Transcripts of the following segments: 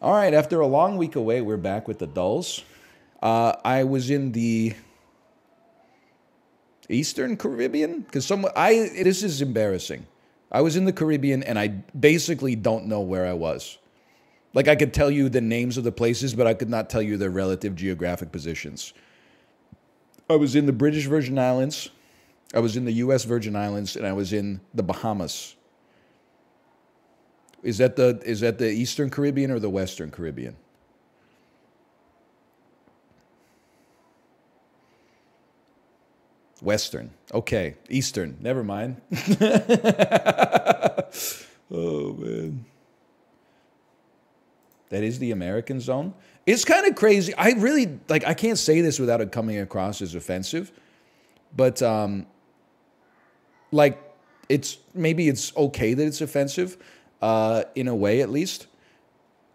All right, after a long week away, we're back with the Dulls. Uh, I was in the Eastern Caribbean because some I this is embarrassing. I was in the Caribbean and I basically don't know where I was. Like I could tell you the names of the places, but I could not tell you their relative geographic positions. I was in the British Virgin Islands, I was in the U.S. Virgin Islands, and I was in the Bahamas. Is that the is that the Eastern Caribbean or the Western Caribbean? Western. Okay. Eastern. Never mind. oh man. That is the American zone. It's kind of crazy. I really like I can't say this without it coming across as offensive. But um like it's maybe it's okay that it's offensive uh, in a way at least.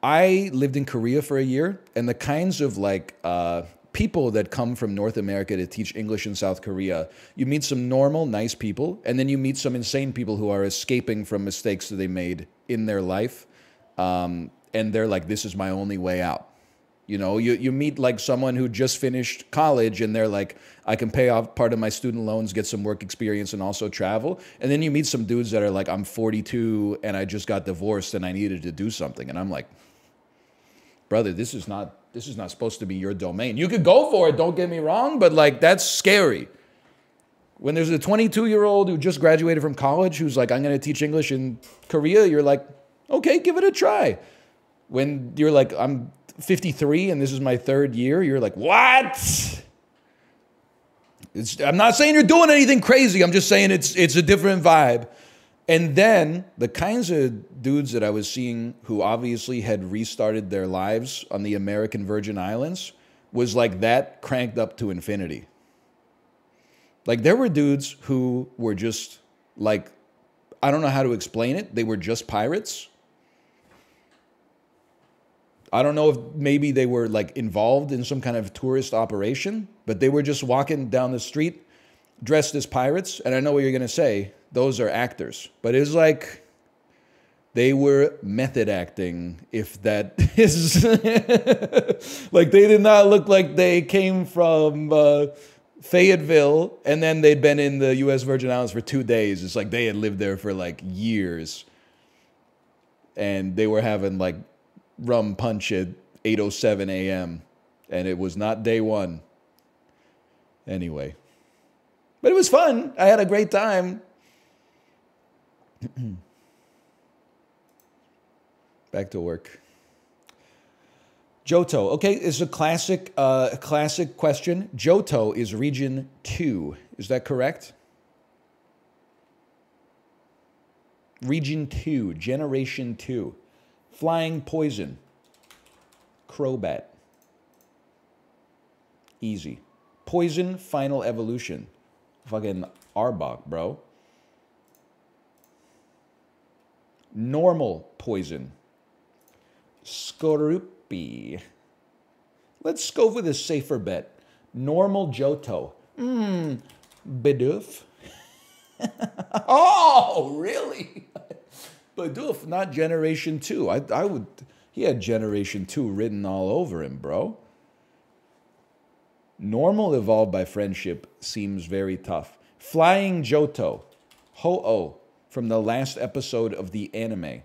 I lived in Korea for a year, and the kinds of like uh, people that come from North America to teach English in South Korea, you meet some normal, nice people, and then you meet some insane people who are escaping from mistakes that they made in their life, um, and they're like, "This is my only way out." You know, you, you meet like someone who just finished college and they're like, I can pay off part of my student loans, get some work experience, and also travel. And then you meet some dudes that are like, I'm 42 and I just got divorced and I needed to do something. And I'm like, brother, this is not this is not supposed to be your domain. You could go for it, don't get me wrong, but like that's scary. When there's a 22 year old who just graduated from college who's like, I'm gonna teach English in Korea, you're like, okay, give it a try. When you're like, I'm 53 and this is my third year, you're like, what? It's, I'm not saying you're doing anything crazy. I'm just saying it's it's a different vibe. And then the kinds of dudes that I was seeing who obviously had restarted their lives on the American Virgin Islands was like that cranked up to infinity. Like there were dudes who were just like I don't know how to explain it. They were just pirates I don't know if maybe they were like involved in some kind of tourist operation, but they were just walking down the street dressed as pirates. And I know what you're going to say. Those are actors. But it's like they were method acting, if that is. like they did not look like they came from. Uh, Fayetteville, and then they'd been in the U.S. Virgin Islands for two days. It's like they had lived there for like years, and they were having like rum punch at 8:07 a.m. and it was not day 1. Anyway. But it was fun. I had a great time. Back to work. Johto. Okay, it's a classic, uh, classic question. Johto is region two. Is that correct? Region two, generation two. Flying Poison. Crobat. Easy. Poison Final Evolution. Fucking Arbok, bro. Normal Poison. Skorupi. Let's go with a safer bet. Normal Johto. Mmm. Bidoof. oh, really? Bidoof, not Generation 2. I, I would, he had Generation 2 written all over him, bro. Normal evolved by friendship seems very tough. Flying Johto, Ho-Oh, from the last episode of the anime.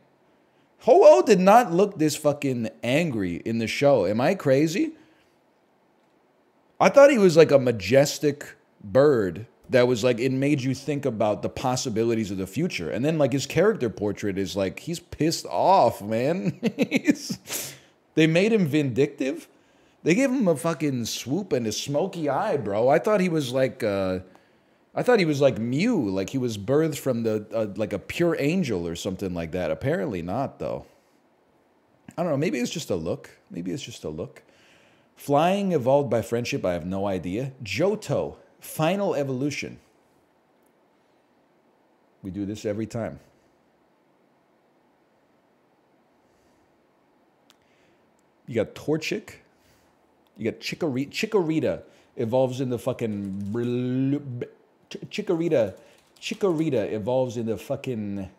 Ho-Oh did not look this fucking angry in the show. Am I crazy? I thought he was like a majestic bird that was like it made you think about the possibilities of the future. And then like his character portrait is like he's pissed off, man. they made him vindictive. They gave him a fucking swoop and a smoky eye, bro. I thought he was like uh I thought he was like Mew, like he was birthed from the uh, like a pure angel or something like that. Apparently not though. I don't know, maybe it's just a look. Maybe it's just a look. Flying evolved by friendship, I have no idea. Johto Final evolution. We do this every time. You got Torchic. You got Chikorita. Chikorita evolves into fucking. Chikorita. Chikorita evolves into fucking.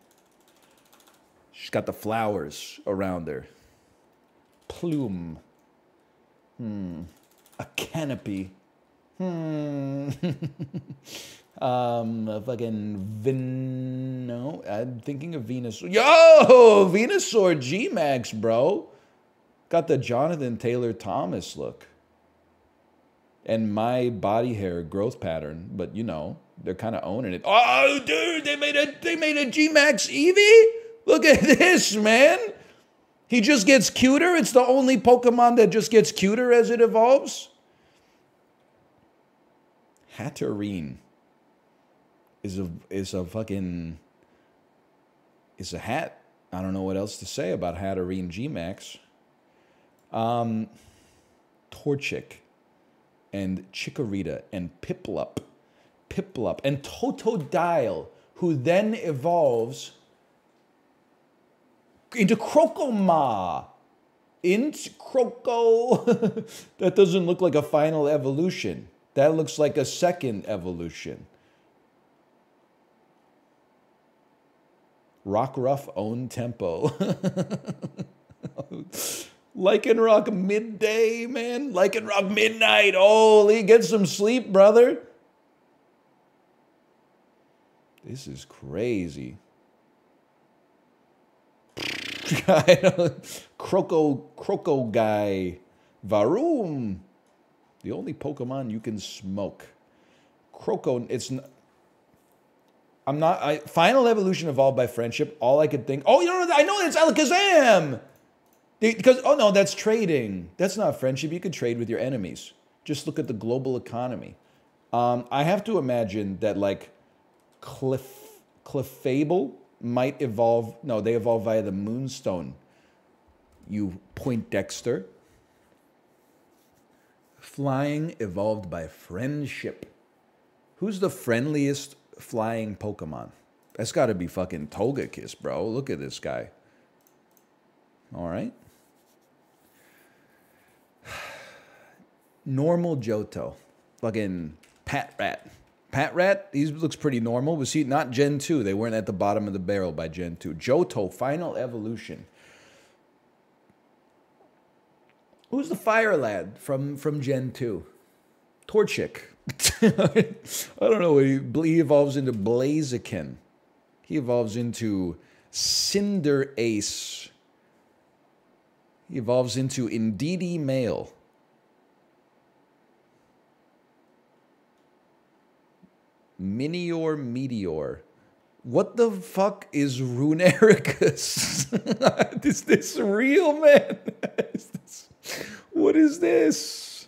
She's got the flowers around her. plume. Hmm. A canopy. Hmm. um, fucking Vin. No, I'm thinking of Venus. Yo, Venusaur G Max, bro. Got the Jonathan Taylor Thomas look. And my body hair growth pattern, but you know, they're kind of owning it. Oh, dude, they made a they made a G Max Eevee. Look at this, man. He just gets cuter. It's the only Pokemon that just gets cuter as it evolves. Hatterene is a is a fucking is a hat. I don't know what else to say about Hatterene G Max. Um, Torchic and Chikorita and Piplup, Piplup and Totodile, who then evolves into Crocoma. Into Croco. that doesn't look like a final evolution. That looks like a second evolution. Rockruff own tempo. Lycanroc midday, man. Lycanroc midnight. Holy, get some sleep, brother. This is crazy. Croco, Croco guy. Varoom. The only Pokemon you can smoke. Croco, it's not. I'm not. I, Final Evolution evolved by friendship. All I could think. Oh, you know, I know it's Alakazam. Because oh no, that's trading. That's not friendship. You could trade with your enemies. Just look at the global economy. Um, I have to imagine that like Cliff Clefable might evolve. No, they evolve via the Moonstone. You Poindexter. Flying evolved by friendship. Who's the friendliest flying Pokemon? That's got to be fucking Togekiss, bro. Look at this guy. All right. normal Johto. Fucking Patrat. Pat Rat, he looks pretty normal. Was he not Gen 2? They weren't at the bottom of the barrel by Gen 2. Johto, Final Evolution. Who's the fire lad from, from Gen 2? Torchic. I don't know. He, evolves into Blaziken. He evolves into Cinderace. He evolves into Indeedee Male. Minior Meteor. What the fuck is Runerigus? is this real, man? What is this?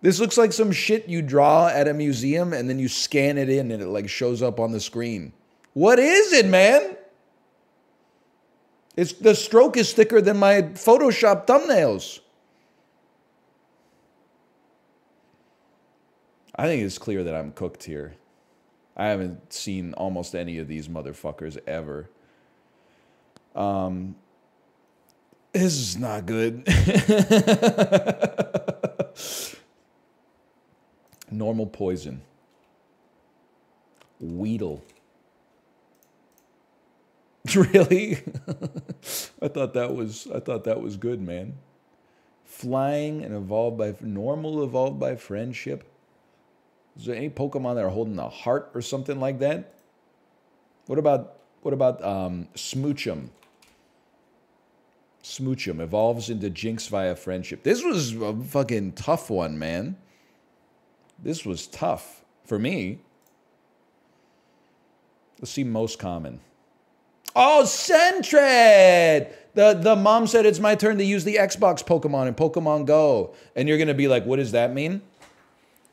This looks like some shit you draw at a museum and then you scan it in and it like shows up on the screen. What is it, man? It's the stroke is thicker than my Photoshop thumbnails. I think it's clear that I'm cooked here. I haven't seen almost any of these motherfuckers ever. Um, this is not good. Normal poison. Weedle. Really? I thought that was I thought that was good, man. Flying and evolved by normal evolved by friendship. Is there any Pokemon that are holding a heart or something like that? What about what about um, Smoochum? Smoochum evolves into Jynx via friendship. This was a fucking tough one, man. This was tough for me. Let's see most common. Oh, Sentret! The, the mom said it's my turn to use the Xbox Pokemon in Pokemon Go. And you're going to be like, what does that mean?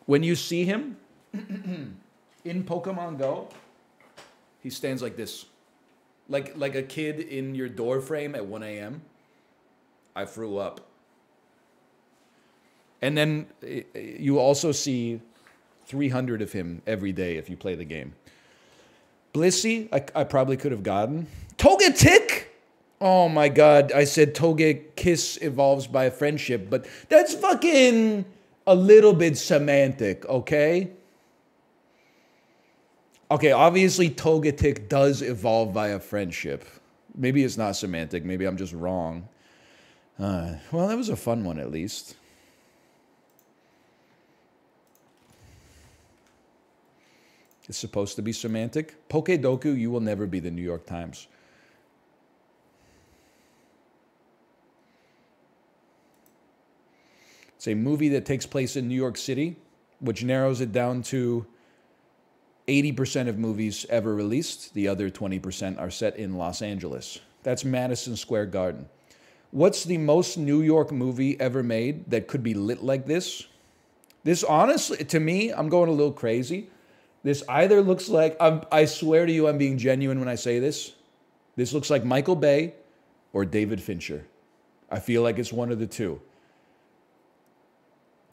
When you see him in Pokemon Go, he stands like this. Like like a kid in your door frame at 1 a.m. I threw up. And then eh, eh, you also see 300 of him every day if you play the game. Blissey, I, I probably could have gotten. Togetic! Oh my god, I said Togekiss evolves by friendship, but that's fucking a little bit semantic, okay? Okay, obviously Togetic does evolve via friendship. Maybe it's not semantic, maybe I'm just wrong. Uh, well, that was a fun one at least. It's supposed to be semantic. Pokedoku, you will never be the New York Times. It's a movie that takes place in New York City, which narrows it down to 80% of movies ever released. The other 20% are set in Los Angeles. That's Madison Square Garden. What's the most New York movie ever made that could be lit like this? This honestly, to me, I'm going a little crazy. This either looks like, I'm, I swear to you, I'm being genuine when I say this. This looks like Michael Bay or David Fincher. I feel like it's one of the two.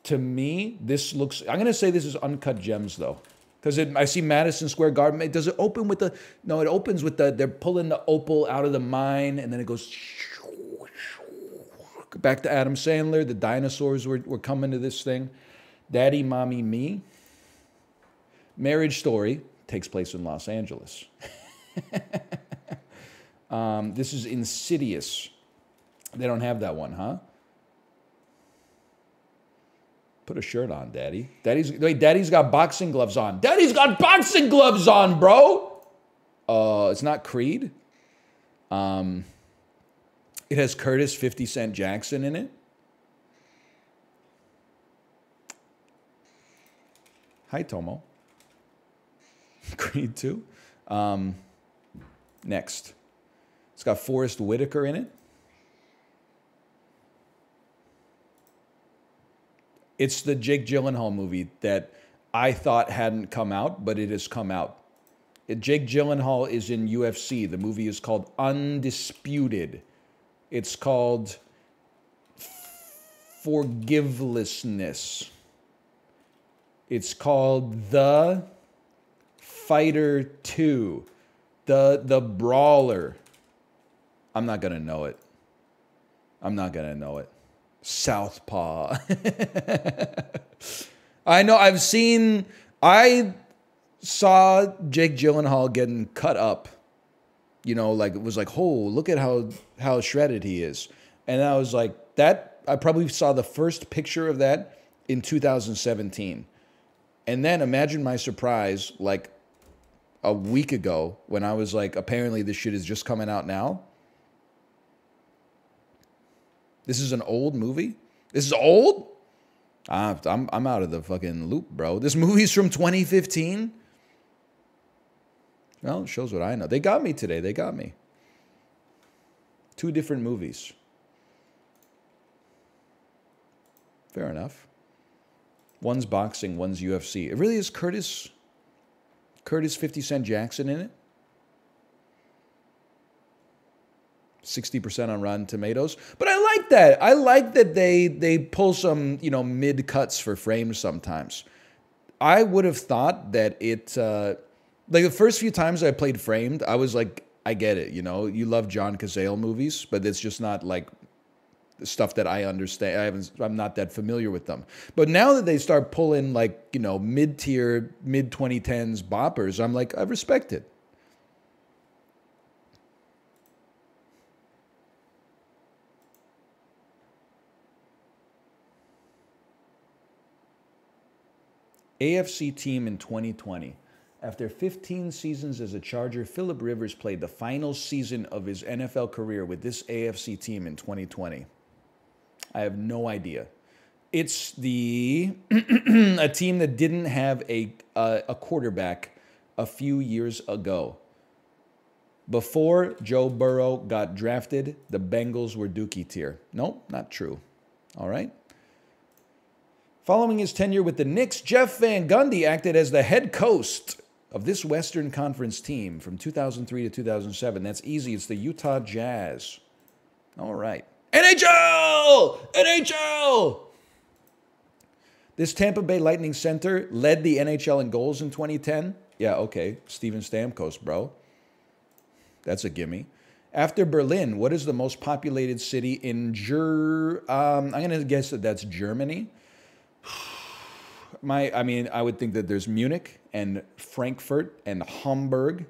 To me, this looks, I'm going to say this is Uncut Gems though. Because it I see Madison Square Garden. Does it open with the, no, it opens with the, they're pulling the opal out of the mine and then it goes back to Adam Sandler. The dinosaurs were, were coming to this thing. Daddy, Mommy, Me. Marriage Story takes place in Los Angeles. um, this is Insidious. They don't have that one, huh? Put a shirt on, Daddy. Daddy's wait. Daddy's got boxing gloves on. Daddy's got boxing gloves on, bro. Uh, it's not Creed. Um, it has Curtis Fifty Cent Jackson in it. Hi, Tomo. Creed 2. Um, next. It's got Forest Whitaker in it. It's the Jake Gyllenhaal movie that I thought hadn't come out, but it has come out. Jake Gyllenhaal is in UFC. The movie is called Undisputed. It's called Forgivelessness. It's called The Fighter 2, the the brawler. I'm not going to know it. I'm not going to know it. Southpaw. I know I've seen I saw Jake Gyllenhaal getting cut up. You know, like it was like, "Oh, look at how how shredded he is." And I was like, that I probably saw the first picture of that in 2017. And then imagine my surprise like a week ago when I was like, apparently this shit is just coming out now. This is an old movie. This is old. I'm I'm out of the fucking loop, bro. This movie's from 2015. Well, it shows what I know. They got me today. They got me. Two different movies. Fair enough. One's boxing, one's UFC. It really is Curtis Curtis 50 Cent Jackson in it. 60% on Rotten Tomatoes. But I like that. I like that they they pull some, you know, mid cuts for frames sometimes. I would have thought that it uh like the first few times I played Framed, I was like, I get it, you know. You love John Cazale movies, but it's just not like stuff that I understand. I haven't. I'm not that familiar with them. But now that they start pulling like you know mid tier, mid 2010s boppers, I'm like I respect it. AFC team in 2020. After 15 seasons as a Charger, Philip Rivers played the final season of his NFL career with this AFC team in 2020. I have no idea. It's the a team that didn't have a uh, a quarterback a few years ago. Before Joe Burrow got drafted, the Bengals were Dookie tier. Nope, not true. All right. Following his tenure with the Knicks, Jeff Van Gundy acted as the head coach of this Western Conference team from 2003 to 2007. That's easy. It's the Utah Jazz. All right. NHL! NHL! This Tampa Bay Lightning center led the NHL in goals in 2010. Yeah, okay. Steven Stamkos, bro. That's a gimme. After Berlin, what is the most populated city in Ger? Um, I'm gonna guess that that's Germany. My, I mean, I would think that there's Munich and Frankfurt and Hamburg,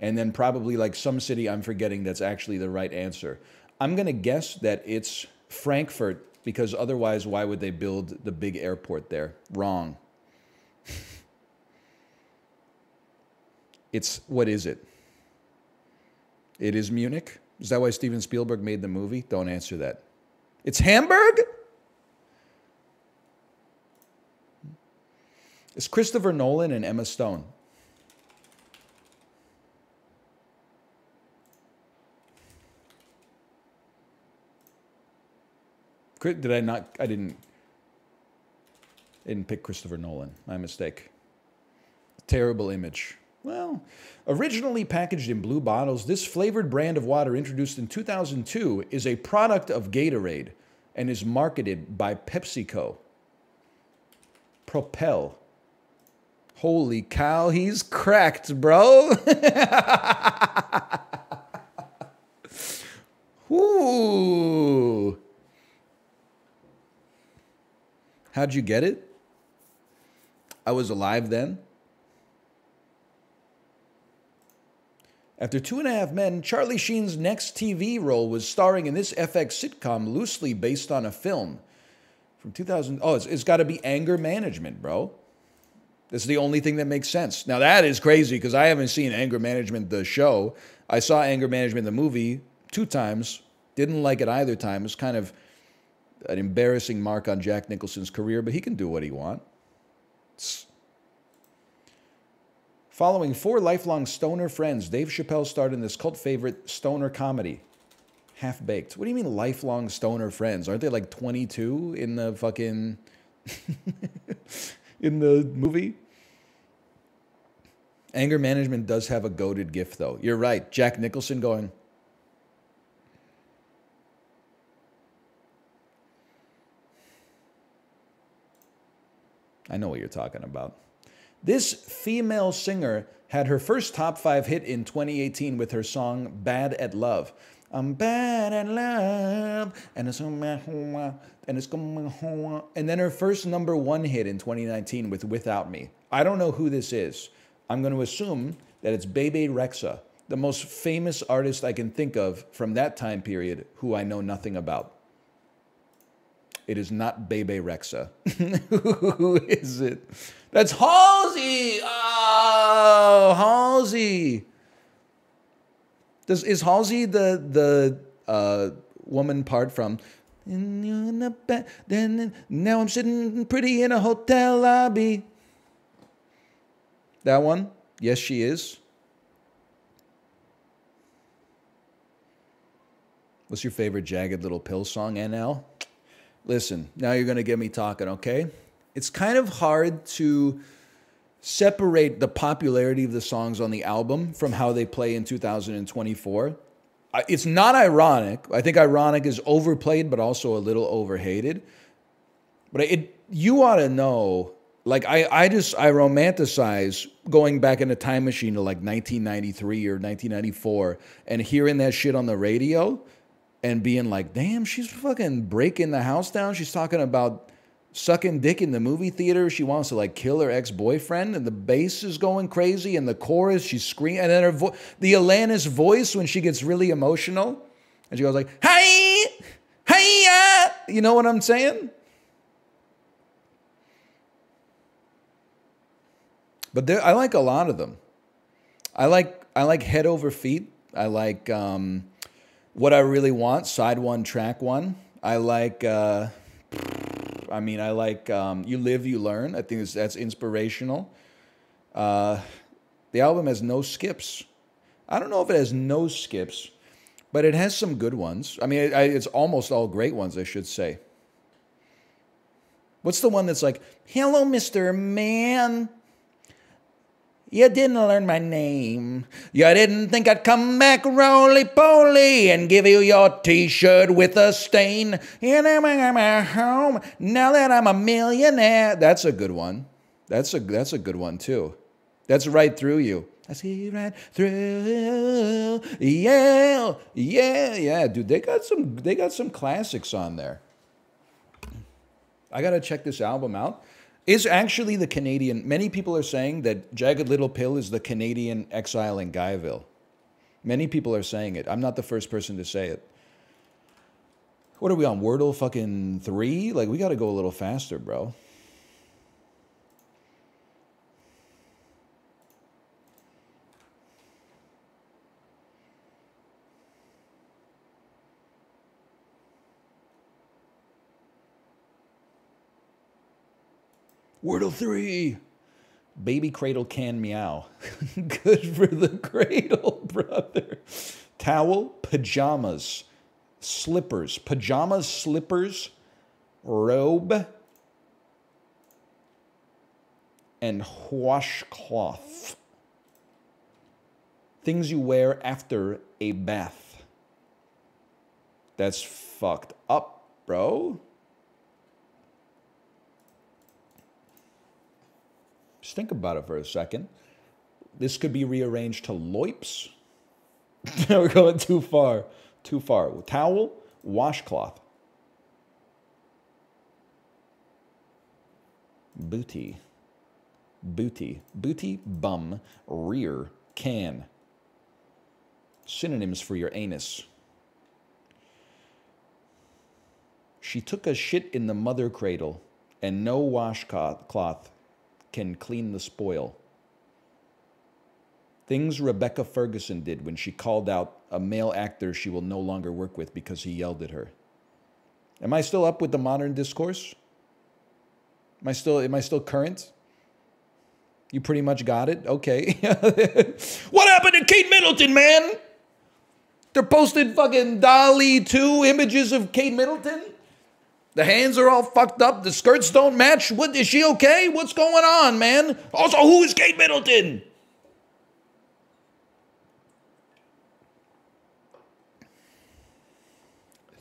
and then probably like some city I'm forgetting that's actually the right answer. I'm going to guess that it's Frankfurt because otherwise, why would they build the big airport there? Wrong. it's, what is it? It is Munich? Is that why Steven Spielberg made the movie? Don't answer that. It's Hamburg? It's Christopher Nolan and Emma Stone. Did I not? I didn't. Didn't pick Christopher Nolan. My mistake. Terrible image. Well, originally packaged in blue bottles, this flavored brand of water introduced in 2002 is a product of Gatorade and is marketed by PepsiCo. Propel. Holy cow, he's cracked, bro. Ooh. How'd you get it? I was alive then. After Two and a Half Men, Charlie Sheen's next TV role was starring in this FX sitcom loosely based on a film from 2000. Oh, it's, it's got to be Anger Management, bro. That's the only thing that makes sense. Now, that is crazy because I haven't seen Anger Management, the show. I saw Anger Management, the movie, two times. Didn't like it either time. It's kind of an embarrassing mark on Jack Nicholson's career, but he can do what he wants. Following four lifelong stoner friends, Dave Chappelle starred in this cult favorite stoner comedy, Half Baked. What do you mean lifelong stoner friends? Aren't they like 22 in the fucking in the movie? Anger management does have a goaded gift though. You're right. Jack Nicholson going, I know what you're talking about. This female singer had her first top five hit in 2018 with her song Bad at Love. I'm bad at love, and it's and it's and then her first number one hit in 2019 with Without Me. I don't know who this is. I'm going to assume that it's Bebe Rexha, the most famous artist I can think of from that time period who I know nothing about. It is not Bebe Rexha. Who is it? That's Halsey. Oh, Halsey. Does is Halsey the the uh, woman part from? Then now I'm sitting pretty in a hotel lobby. That one? Yes, she is. What's your favorite Jagged Little Pill song, NL? Listen, now you're going to get me talking, okay? It's kind of hard to separate the popularity of the songs on the album from how they play in 2024. It's not ironic. I think ironic is overplayed, but also a little overhated. But it, you ought to know, like I, I just I romanticize going back in a time machine to like 1993 or 1994 and hearing that shit on the radio and being like, damn, she's fucking breaking the house down. She's talking about sucking dick in the movie theater. She wants to like kill her ex boyfriend, and the bass is going crazy, and the chorus, she's screaming, and then her vo- the Alanis voice when she gets really emotional, and she goes like, "Hey, hi, you know what I'm saying?" But there, I like a lot of them. I like I like head over feet. I like. Um, what I really want, side one, track one. I like, uh, I mean, I like um, You Live, You Learn. I think that's inspirational. Uh, the album has no skips. I don't know if it has no skips, but it has some good ones. I mean, it, it's almost all great ones, I should say. What's the one that's like, hello, Mr. Man? You didn't learn my name. You didn't think I'd come back roly poly and give you your t shirt with a stain. And I'm at home now that I'm a millionaire. That's a good one. That's a, that's a good one, too. That's right through you. I see right through. Yeah, yeah, yeah, dude. They got some. They got some classics on there. I gotta check this album out is actually the Canadian. Many people are saying that Jagged Little Pill is the Canadian exile in Guyville. Many people are saying it. I'm not the first person to say it. What are we on? Wordle fucking three? Like, we got to go a little faster, bro. Wordle 3. Baby cradle can meow. Good for the cradle, brother. Towel, pajamas, slippers. Pajamas, slippers, robe, and washcloth. Things you wear after a bath. That's fucked up, bro. Just think about it for a second. This could be rearranged to loips. We're going too far. Too far. Towel, washcloth. Booty. Booty. Booty, bum, rear, can. Synonyms for your anus. She took a shit in the mother cradle, and no washcloth can clean the spoil. Things Rebecca Ferguson did when she called out a male actor she will no longer work with because he yelled at her. Am I still up with the modern discourse? Am I still am I still current? You pretty much got it? Okay. what happened to Kate Middleton, man? They're posting fucking DALL-E 2 images of Kate Middleton? The hands are all fucked up. The skirts don't match. What is she okay? What's going on, man? Also, who is Kate Middleton?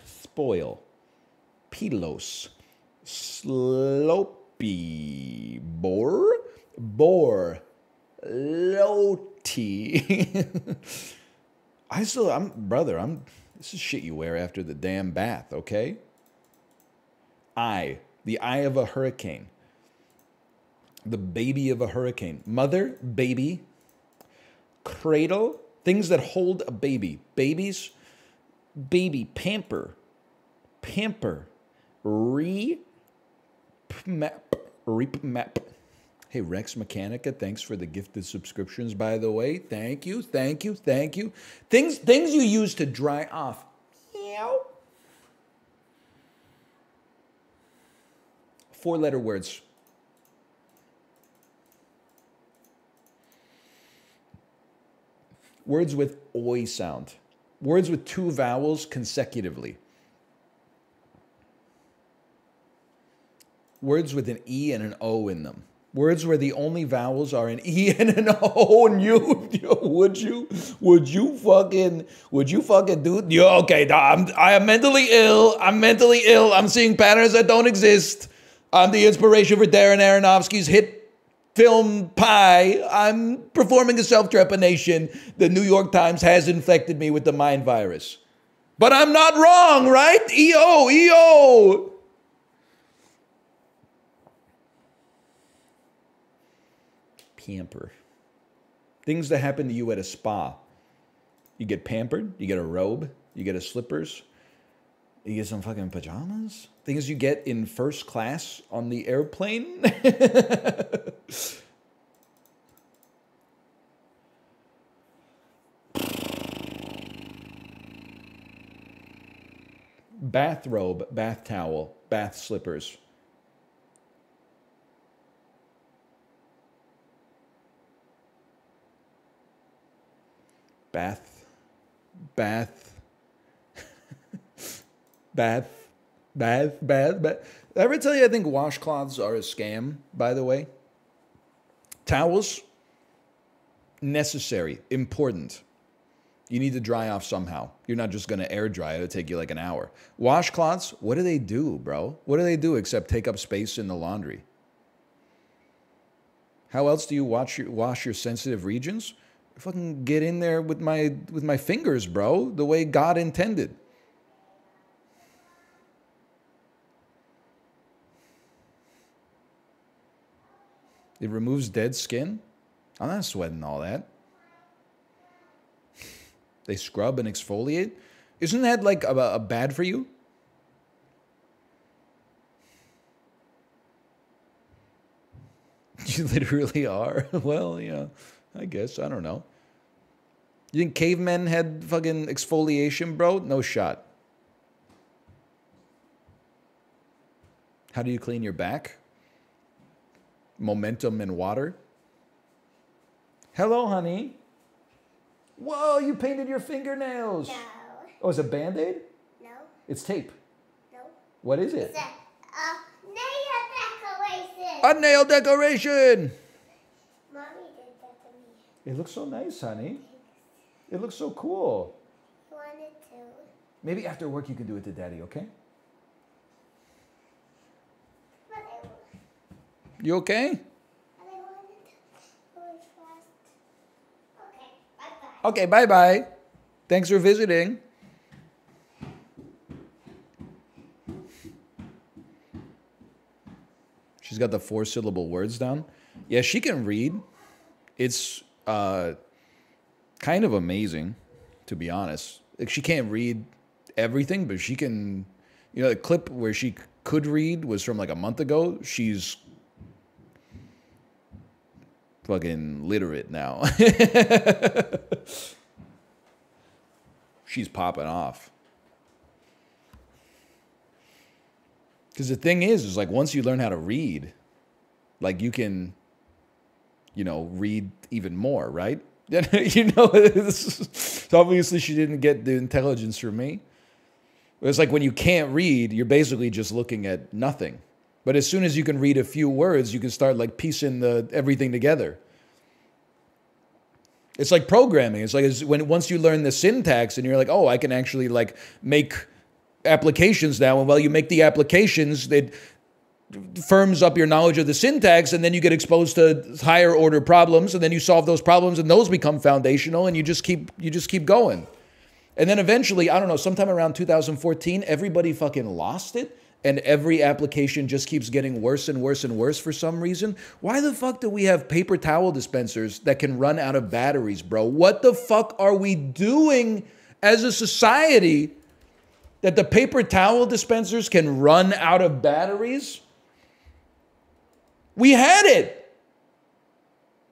Spoil. Pelos. Slopey. Bore. Bore. Loti. I still, I'm, brother, I'm, this is shit you wear after the damn bath, okay? Eye, the eye of a hurricane, the baby of a hurricane, mother, baby, cradle, things that hold a baby, babies, baby, pamper, pamper, re, map, reap map. Hey, Rex Mechanica, thanks for the gifted subscriptions, by the way. Thank you, thank you, thank you. Things, things you use to dry off. Meow. Four letter words. Words with oi sound. Words with two vowels consecutively. Words with an E and an O in them. Words where the only vowels are an E and an O, and you, would you, would you fucking, would you fucking do? You okay? I'm, I am mentally ill. I'm mentally ill. I'm seeing patterns that don't exist. I'm the inspiration for Darren Aronofsky's hit film Pi. I'm performing a self trepanation. The New York Times has infected me with the mind virus. But I'm not wrong, right? EO, EO. Pamper. Things that happen to you at a spa. You get pampered, you get a robe, you get a slippers, you get some fucking pajamas? Things you get in first class on the airplane? Bathrobe, bath towel, bath slippers. Bath, bath Bath, bath, bath, bath. Did I ever tell you I think washcloths are a scam, by the way? Towels, necessary, important. You need to dry off somehow. You're not just going to air dry. It'll take you like an hour. Washcloths, what do they do, bro? What do they do except take up space in the laundry? How else do you wash your, wash your sensitive regions? fucking get in there with my with my fingers, bro, the way God intended. It removes dead skin. I'm not sweating all that. they scrub and exfoliate. Isn't that like a, a bad for you? You literally are. well, yeah, I guess. I don't know. You think cavemen had fucking exfoliation, bro? No shot. How do you clean your back? Momentum and water. Hello, honey. Whoa, you painted your fingernails. No. Oh, it's a band aid? No. It's tape. No. What is it? It's a uh, nail decoration. A nail decoration. Mommy did that to me. It looks so nice, honey. It looks so cool. He wanted to. Maybe after work you can do it to daddy, okay? But I, You okay? Okay, bye bye. Thanks for visiting. She's got the four syllable words down. Yeah, she can read. It's uh, kind of amazing, to be honest. Like she can't read everything, but she can. You know, the clip where she could read was from like a month ago. She's fucking literate now. She's popping off. Because the thing is, is like once you learn how to read, like you can, you know, read even more, right? you know, it's, obviously she didn't get the intelligence from me. It's like when you can't read, you're basically just looking at nothing. But as soon as you can read a few words, you can start like piecing the everything together. It's like programming. It's like it's when once you learn the syntax and you're like, oh, I can actually like make applications now. And while you make the applications, it firms up your knowledge of the syntax, and then you get exposed to higher order problems, and then you solve those problems, and those become foundational, and you just keep you just keep going. And then eventually, I don't know, sometime around 2014, everybody fucking lost it. And every application just keeps getting worse and worse and worse for some reason. Why the fuck do we have paper towel dispensers that can run out of batteries, bro? What the fuck are we doing as a society that the paper towel dispensers can run out of batteries? We had it.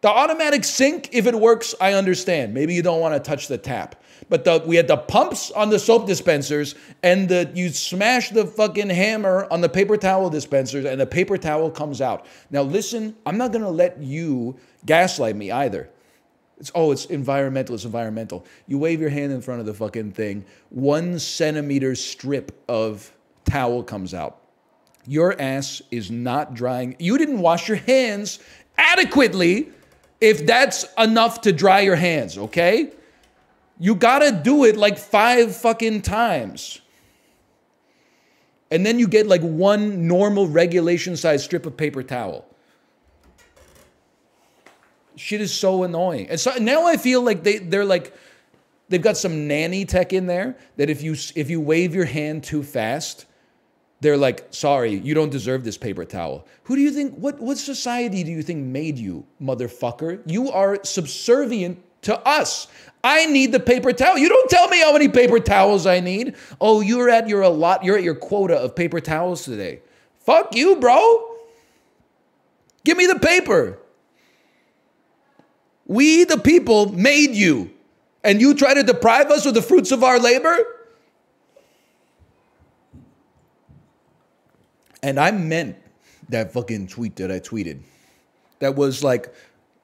The automatic sink, if it works, I understand. Maybe you don't want to touch the tap. But the, we had the pumps on the soap dispensers, and the you smash the fucking hammer on the paper towel dispensers, and the paper towel comes out. Now listen, I'm not gonna let you gaslight me either. It's oh, it's environmental, it's environmental. You wave your hand in front of the fucking thing, one centimeter strip of towel comes out. Your ass is not drying. You didn't wash your hands adequately if that's enough to dry your hands, okay? You gotta do it like five fucking times. And then you get like one normal regulation size strip of paper towel. Shit is so annoying. And so now I feel like they, they're like, they've got some nanny tech in there that if you if you wave your hand too fast, they're like, sorry, you don't deserve this paper towel. Who do you think, what, what society do you think made you, motherfucker? You are subservient to us. I need the paper towel. You don't tell me how many paper towels I need. Oh, you're at your a lot, you're at your quota of paper towels today. Fuck you, bro. Give me the paper. We, the people, made you. And you try to deprive us of the fruits of our labor? And I meant that fucking tweet that I tweeted. That was like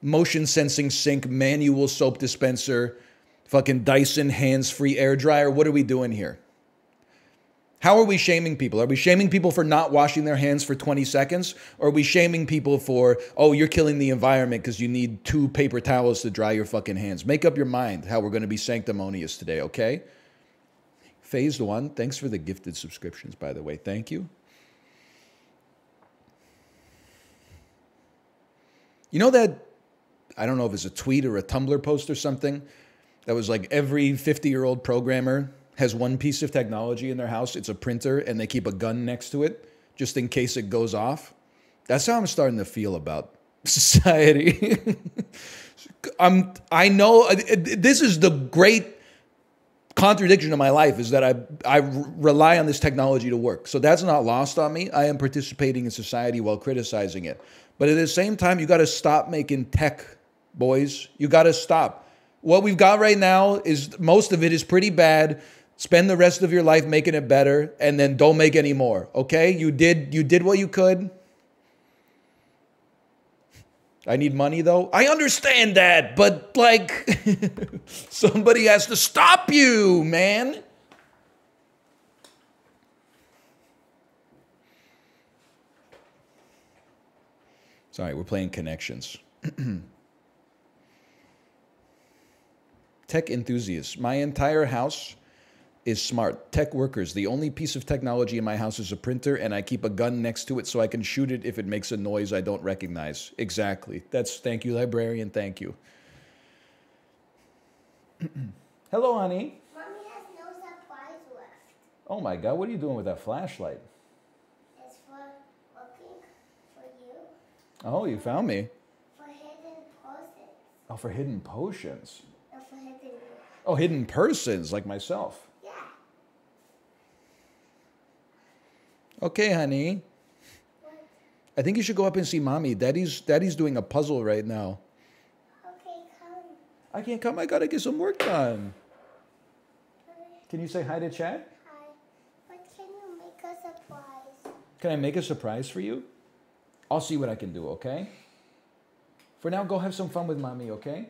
motion sensing sink, manual soap dispenser, fucking Dyson hands free air dryer. What are we doing here? How are we shaming people? Are we shaming people for not washing their hands for 20 seconds? Or are we shaming people for, oh, you're killing the environment because you need two paper towels to dry your fucking hands? Make up your mind how we're going to be sanctimonious today, okay? Phase one, thanks for the gifted subscriptions, by the way. Thank you. You know that, I don't know if it's a tweet or a Tumblr post or something, that was like every 50 year old programmer has one piece of technology in their house. It's a printer, and they keep a gun next to it just in case it goes off. That's how I'm starting to feel about society. I'm, I know uh, this is the great contradiction of my life is that I, I rely on this technology to work. So that's not lost on me. I am participating in society while criticizing it. But at the same time, you got to stop making tech, boys. You got to stop. What we've got right now is most of it is pretty bad. Spend the rest of your life making it better and then don't make any more. Okay? You did you did what you could. I need money though. I understand that, but like somebody has to stop you, man. Sorry, we're playing connections. Tech enthusiasts. My entire house is smart. Tech workers. The only piece of technology in my house is a printer, and I keep a gun next to it so I can shoot it if it makes a noise I don't recognize. Exactly. That's thank you, librarian. Thank you. Hello, honey. Mommy has no supplies left. Oh my God, what are you doing with that flashlight? It's for looking for you, Oh, you found me. for hidden potions. Oh, for hidden potions. No, for hidden. Oh, hidden persons like myself. Yeah. Okay, honey. What? I think you should go up and see mommy. Daddy's daddy's doing a puzzle right now. Okay, come. I can't come. I gotta get some work done. Can you say hi to Chad? Hi. But can you make a surprise? Can I make a surprise for you? I'll see what I can do, okay? For now, go have some fun with mommy, okay?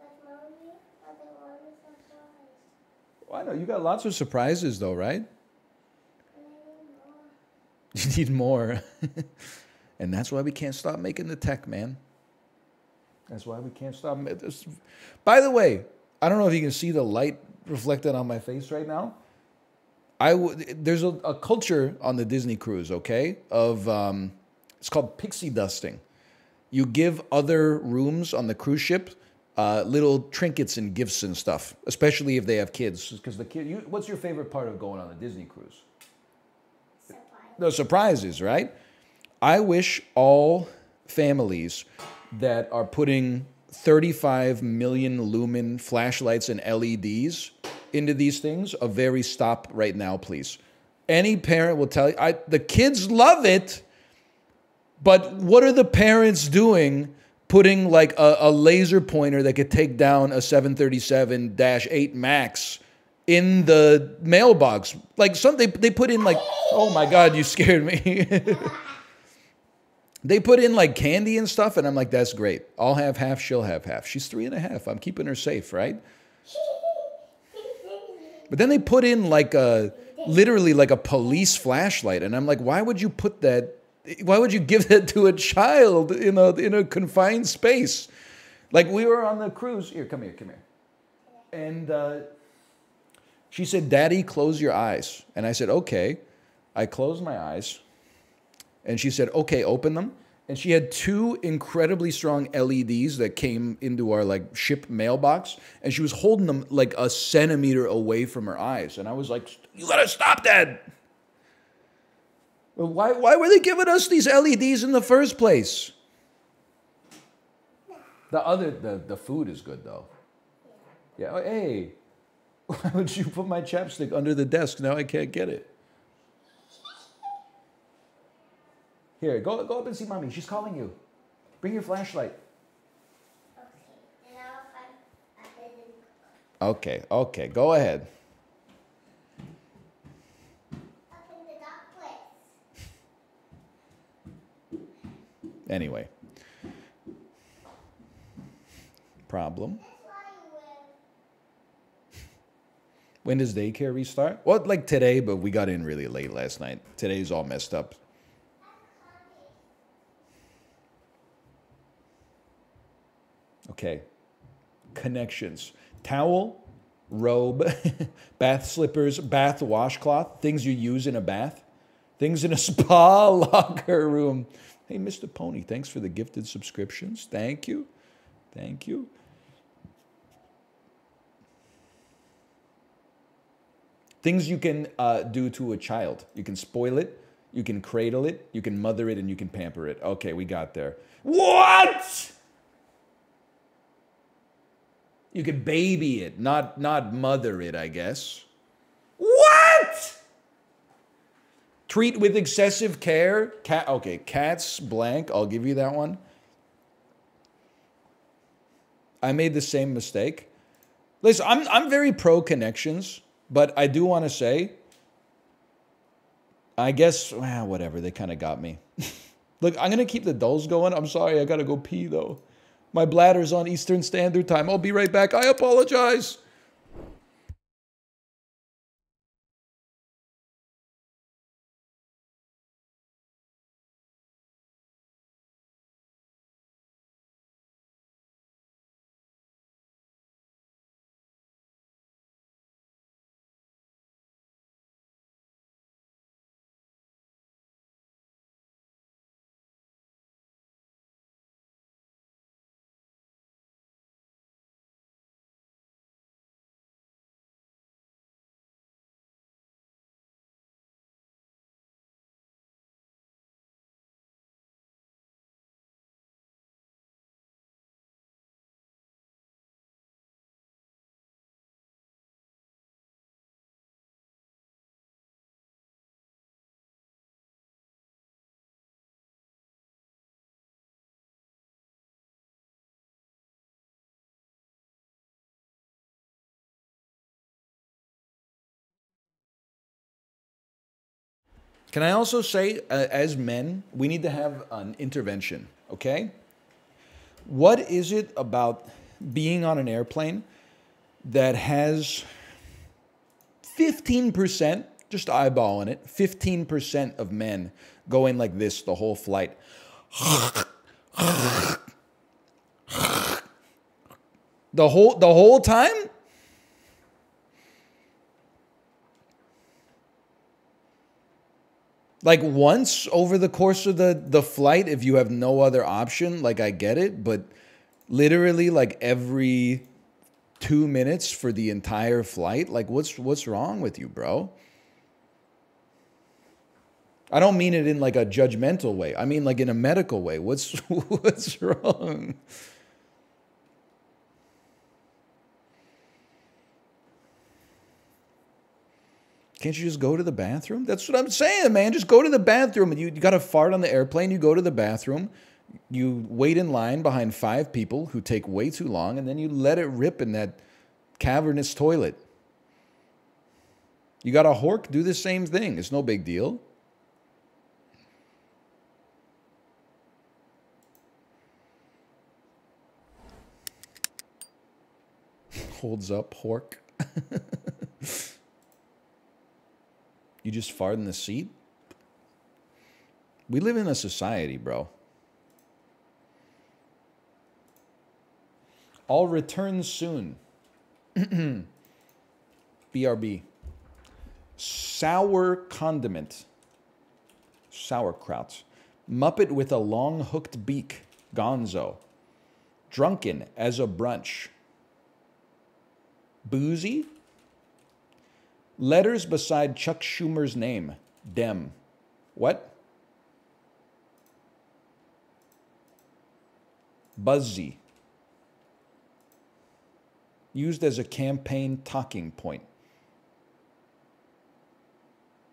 I don't want a surprise. Well, I know you got lots of surprises though, right? More. You need more. and that's why we can't stop making the tech, man. That's why we can't stop. this- By the way, I don't know if you can see the light reflected on my face right now. I w- there's a, a culture on the Disney cruise, okay, of um, it's called pixie dusting. You give other rooms on the cruise ship uh, little trinkets and gifts and stuff, especially if they have kids. Because the kid, you, what's your favorite part of going on a Disney cruise? Surprise. the surprises, right? I wish all families that are putting 35 million lumen flashlights and LEDs into these things a very stop right now, please. Any parent will tell you, I, the kids love it, but what are the parents doing putting like a, a laser pointer that could take down a 737 8 Max in the mailbox? Like some they, they put in like, oh my God, you scared me. they put in like candy and stuff, and I'm like, that's great. I'll have half, she'll have half. She's three and a half. I'm keeping her safe, right? But then they put in like a literally like a police flashlight, and I'm like, why would you put that? Why would you give that to a child in a in a confined space? Like we were on the cruise. Here, come here, come here. And uh, she said, "Daddy, close your eyes." And I said, "Okay." I closed my eyes, and she said, "Okay, open them." And she had two incredibly strong LEDs that came into our like ship mailbox, and she was holding them like a centimeter away from her eyes. And I was like, "You gotta stop that!" Why, why were they giving us these LEDs in the first place? The other, the, the food is good though. Yeah. Oh, hey, why would you put my chapstick under the desk? Now I can't get it. Here, go, go up and see mommy. She's calling you. Bring your flashlight. Okay. And I'll find a hidden. Okay, okay, go ahead. Up in the dark place. Anyway. Problem. When does daycare restart? Well, like today, but we got in really late last night. Today's all messed up. Okay. Connections. Towel, robe, bath slippers, bath washcloth, things you use in a bath, things in a spa locker room. Hey, Mr. Pony, thanks for the gifted subscriptions. Thank you. Thank you. Things you can uh, do to a child. You can spoil it, you can cradle it, you can mother it, and you can pamper it. Okay, we got there. What? You can baby it, not not mother it, I guess. What? Treat with excessive care. Cat. Okay, cats blank. I'll give you that one. I made the same mistake. Listen, I'm I'm very pro connections, but I do want to say. I guess well, whatever. They kind of got me. Look, I'm gonna keep the dolls going. I'm sorry, I gotta go pee though. My bladder's on Eastern Standard Time. I'll be right back. I apologize. Can I also say, uh, as men, we need to have an intervention, okay? What is it about being on an airplane that has 15%, just eyeballing it, 15% of men going like this the whole flight? The whole the whole time? Like once over the course of the the flight if you have no other option like i get it but literally like every 2 minutes for the entire flight like what's what's wrong with you bro? I don't mean it in like a judgmental way. I mean like in a medical way. What's what's wrong Can't you just go to the bathroom? That's what I'm saying, man. Just go to the bathroom. You, you got to fart on the airplane. You go to the bathroom. You wait in line behind five people who take way too long, and then you let it rip in that cavernous toilet. You got a hork, do the same thing. It's no big deal. Holds up, hork. You just fart in the seat? We live in a society, bro. I'll return soon. BRB. Sour condiment. Sauerkraut. Muppet with a long hooked beak. Gonzo. Drunken as a brunch. Boozy? Letters beside Chuck Schumer's name. Dem. What? Buzzy. Used as a campaign talking point.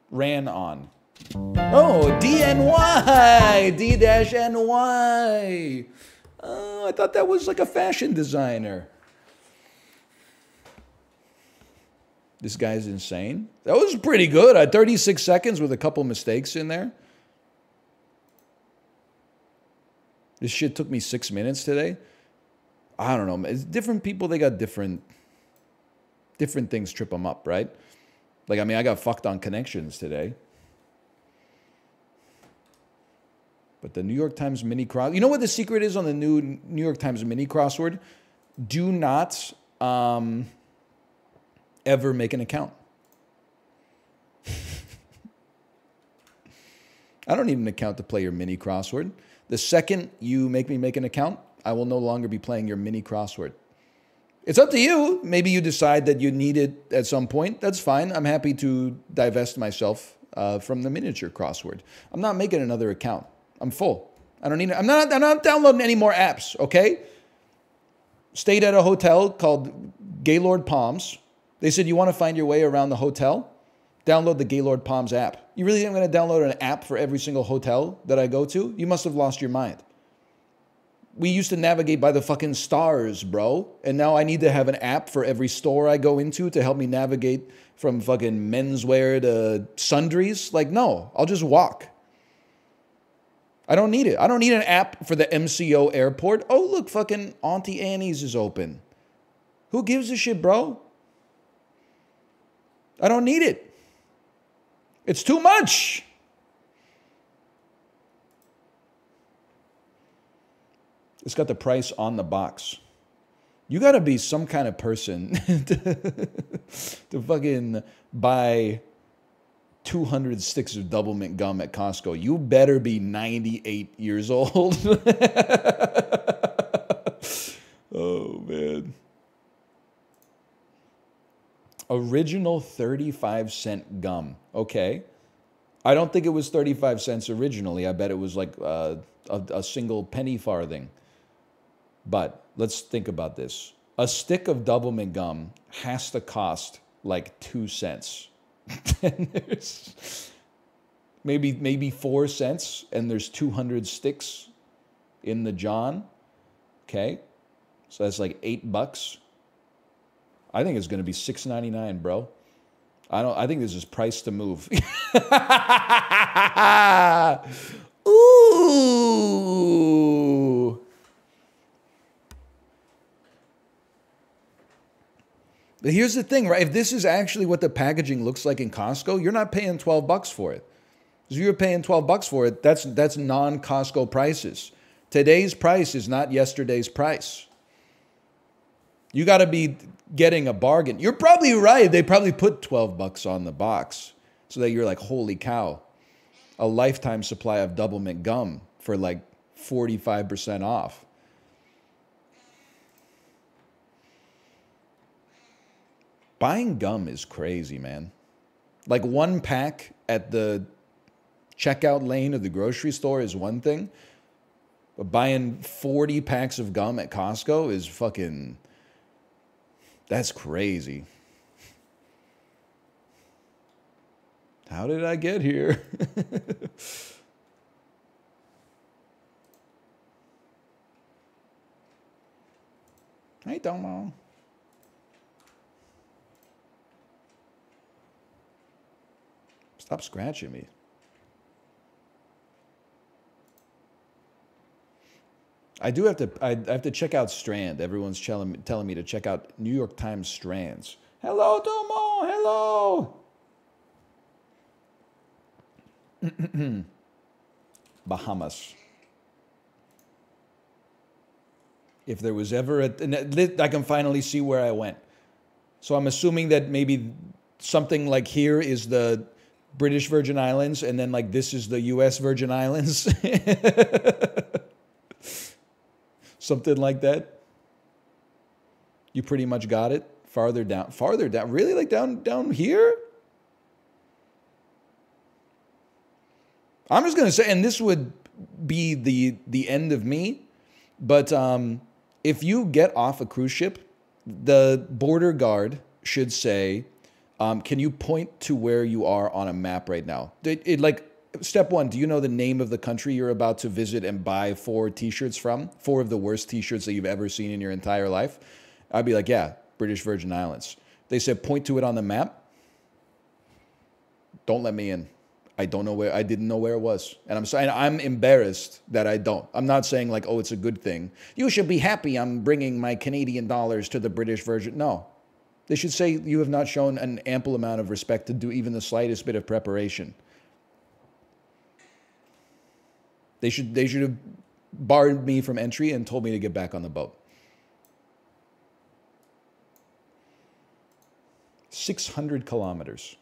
Ran on. Oh, DNY! D-NY! Oh, I thought that was like a fashion designer. This guy's insane. That was pretty good. I 36 seconds with a couple mistakes in there. This shit took me six minutes today. I don't know. It's different people, they got different different things trip them up, right? Like, I mean, I got fucked on connections today. But the New York Times mini cross, you know what the secret is on the new New York Times mini crossword? Do not um, ever make an account. I don't need an account to play your mini crossword. The second you make me make an account, I will no longer be playing your mini crossword. It's up to you. Maybe you decide that you need it at some point. That's fine. I'm happy to divest myself uh, from the miniature crossword. I'm not making another account. I'm full. I don't need. I'm not. I'm not downloading any more apps. Okay. Stayed at a hotel called Gaylord Palms. They said, You want to find your way around the hotel? Download the Gaylord Palms app. You really think I'm going to download an app for every single hotel that I go to? You must have lost your mind. We used to navigate by the fucking stars, bro. And now I need to have an app for every store I go into to help me navigate from fucking menswear to sundries. Like, no, I'll just walk. I don't need it. I don't need an app for the MCO airport. Oh, look, fucking Auntie Annie's is open. Who gives a shit, bro? I don't need it. It's too much. It's got the price on the box. You got to be some kind of person to, to fucking buy 200 sticks of Doublemint gum at Costco. You better be 98 years old. oh, man. Original 35 cent gum. Okay. I don't think it was 35 cents originally. I bet it was like uh, a, a single penny farthing. But let's think about this. A stick of Doublemint gum has to cost like two cents. there's maybe maybe four cents, and there's 200 sticks in the John. Okay, so that's like eight bucks. I think it's going to be 6.99, bro. I don't. I think this is price to move. Ooh. But here's the thing, right? If this is actually what the packaging looks like in Costco, you're not paying 12 bucks for it. If you're paying 12 bucks for it, that's that's non-Costco prices. Today's price is not yesterday's price. You got to be getting a bargain. You're probably right. They probably put 12 bucks on the box so that you're like, "Holy cow. A lifetime supply of Doublemint gum for like 45% off." Buying gum is crazy, man. Like one pack at the checkout lane of the grocery store is one thing, but buying 40 packs of gum at Costco is fucking. That's crazy. How did I get here? hey, Domo. Stop scratching me. I do have to. I, have to check out Strand. Everyone's telling me, telling me to check out New York Times Strands. Hello, Domo. Hello. Bahamas. If there was ever a, I can finally see where I went. So I'm assuming that maybe something like here is the British Virgin Islands, and then like this is the U.S. Virgin Islands, something like that. You pretty much got it. Farther down, farther down, really like down down here. I'm just gonna say, and this would be the the end of me, but um, if you get off a cruise ship, the border guard should say um, can you point to where you are on a map right now? It, it, like step one, do you know the name of the country you're about to visit and buy four T-shirts from? Four of the worst T-shirts that you've ever seen in your entire life. I'd be like, yeah, British Virgin Islands. They said point to it on the map. Don't let me in. I don't know where. I didn't know where it was, and I'm saying I'm embarrassed that I don't. I'm not saying like, oh, it's a good thing. You should be happy. I'm bringing my Canadian dollars to the British Virgin. No, they should say you have not shown an ample amount of respect to do even the slightest bit of preparation. They should they should have barred me from entry and told me to get back on the boat. 600 kilometers.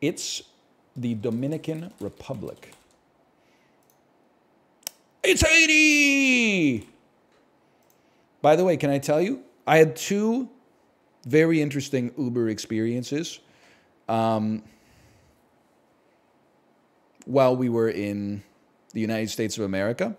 It's the Dominican Republic. It's 80! By the way, can I tell you? I had two very interesting Uber experiences um, while we were in the United States of America.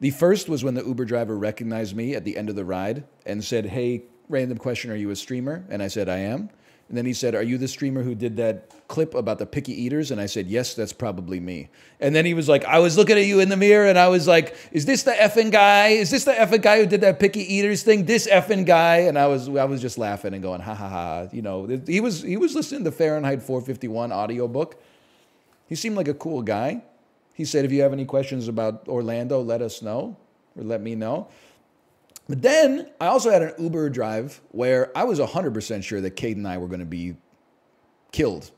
The first was when the Uber driver recognized me at the end of the ride and said, Hey, random question, are you a streamer? And I said, I am. And then he said, Are you the streamer who did that clip about the picky eaters? And I said, Yes, that's probably me. And then he was like, I was looking at you in the mirror and I was like, Is this the effing guy? Is this the effing guy who did that picky eaters thing? This effing guy? And I was I was just laughing and going, ha ha ha. You know, he was he was listening to Fahrenheit 451 audiobook. He seemed like a cool guy. He said, if you have any questions about Orlando, let us know or let me know. But then I also had an Uber drive where I was 100% sure that Kate and I were going to be killed.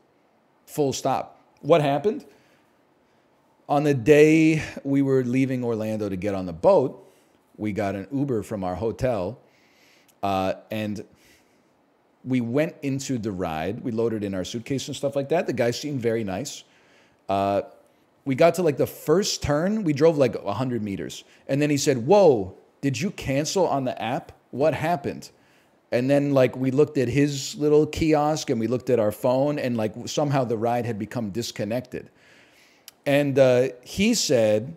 Full stop. What happened? On the day we were leaving Orlando to get on the boat, we got an Uber from our hotel uh, and we went into the ride. We loaded in our suitcase and stuff like that. The guy seemed very nice. Uh, we got to like the first turn. We drove like 100 meters. And then he said, Whoa, did you cancel on the app? What happened? And then like we looked at his little kiosk and we looked at our phone and like somehow the ride had become disconnected. And uh, he said,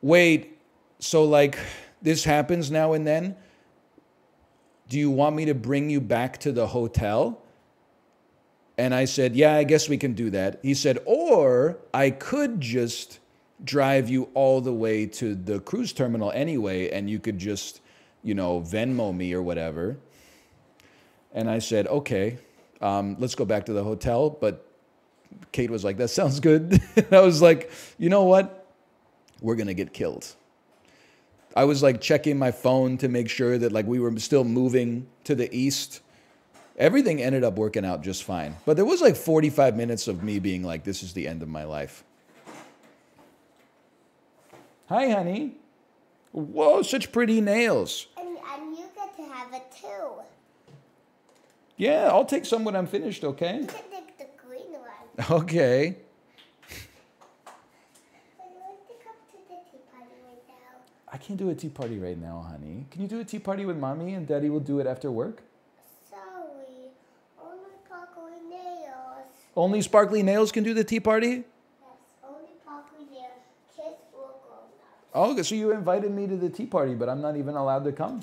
wait, so like this happens now and then? Do you want me to bring you back to the hotel? And I said, yeah, I guess we can do that. He said, or I could just drive you all the way to the cruise terminal anyway, and you could just, you know, Venmo me or whatever. And I said, okay, um, let's go back to the hotel. But Kate was like, that sounds good. I was like, you know what? We're going to get killed. I was like checking my phone to make sure that like we were still moving to the east. Everything ended up working out just fine. But there was like 45 minutes of me being like, this is the end of my life. Hi, honey. Whoa, such pretty nails. And, and you get to have it too. Yeah, I'll take some when I'm finished, okay? You can take the green one. Okay. I want to come to tea party right now. I can't do a tea party right now, honey. Can you do a tea party with mommy and daddy will do it after work? Sorry, only sparkly nails. Only sparkly nails can do the tea party? Yes, only sparkly nails. Kids or grown ups. Oh, okay, so you invited me to the tea party, but I'm not even allowed to come.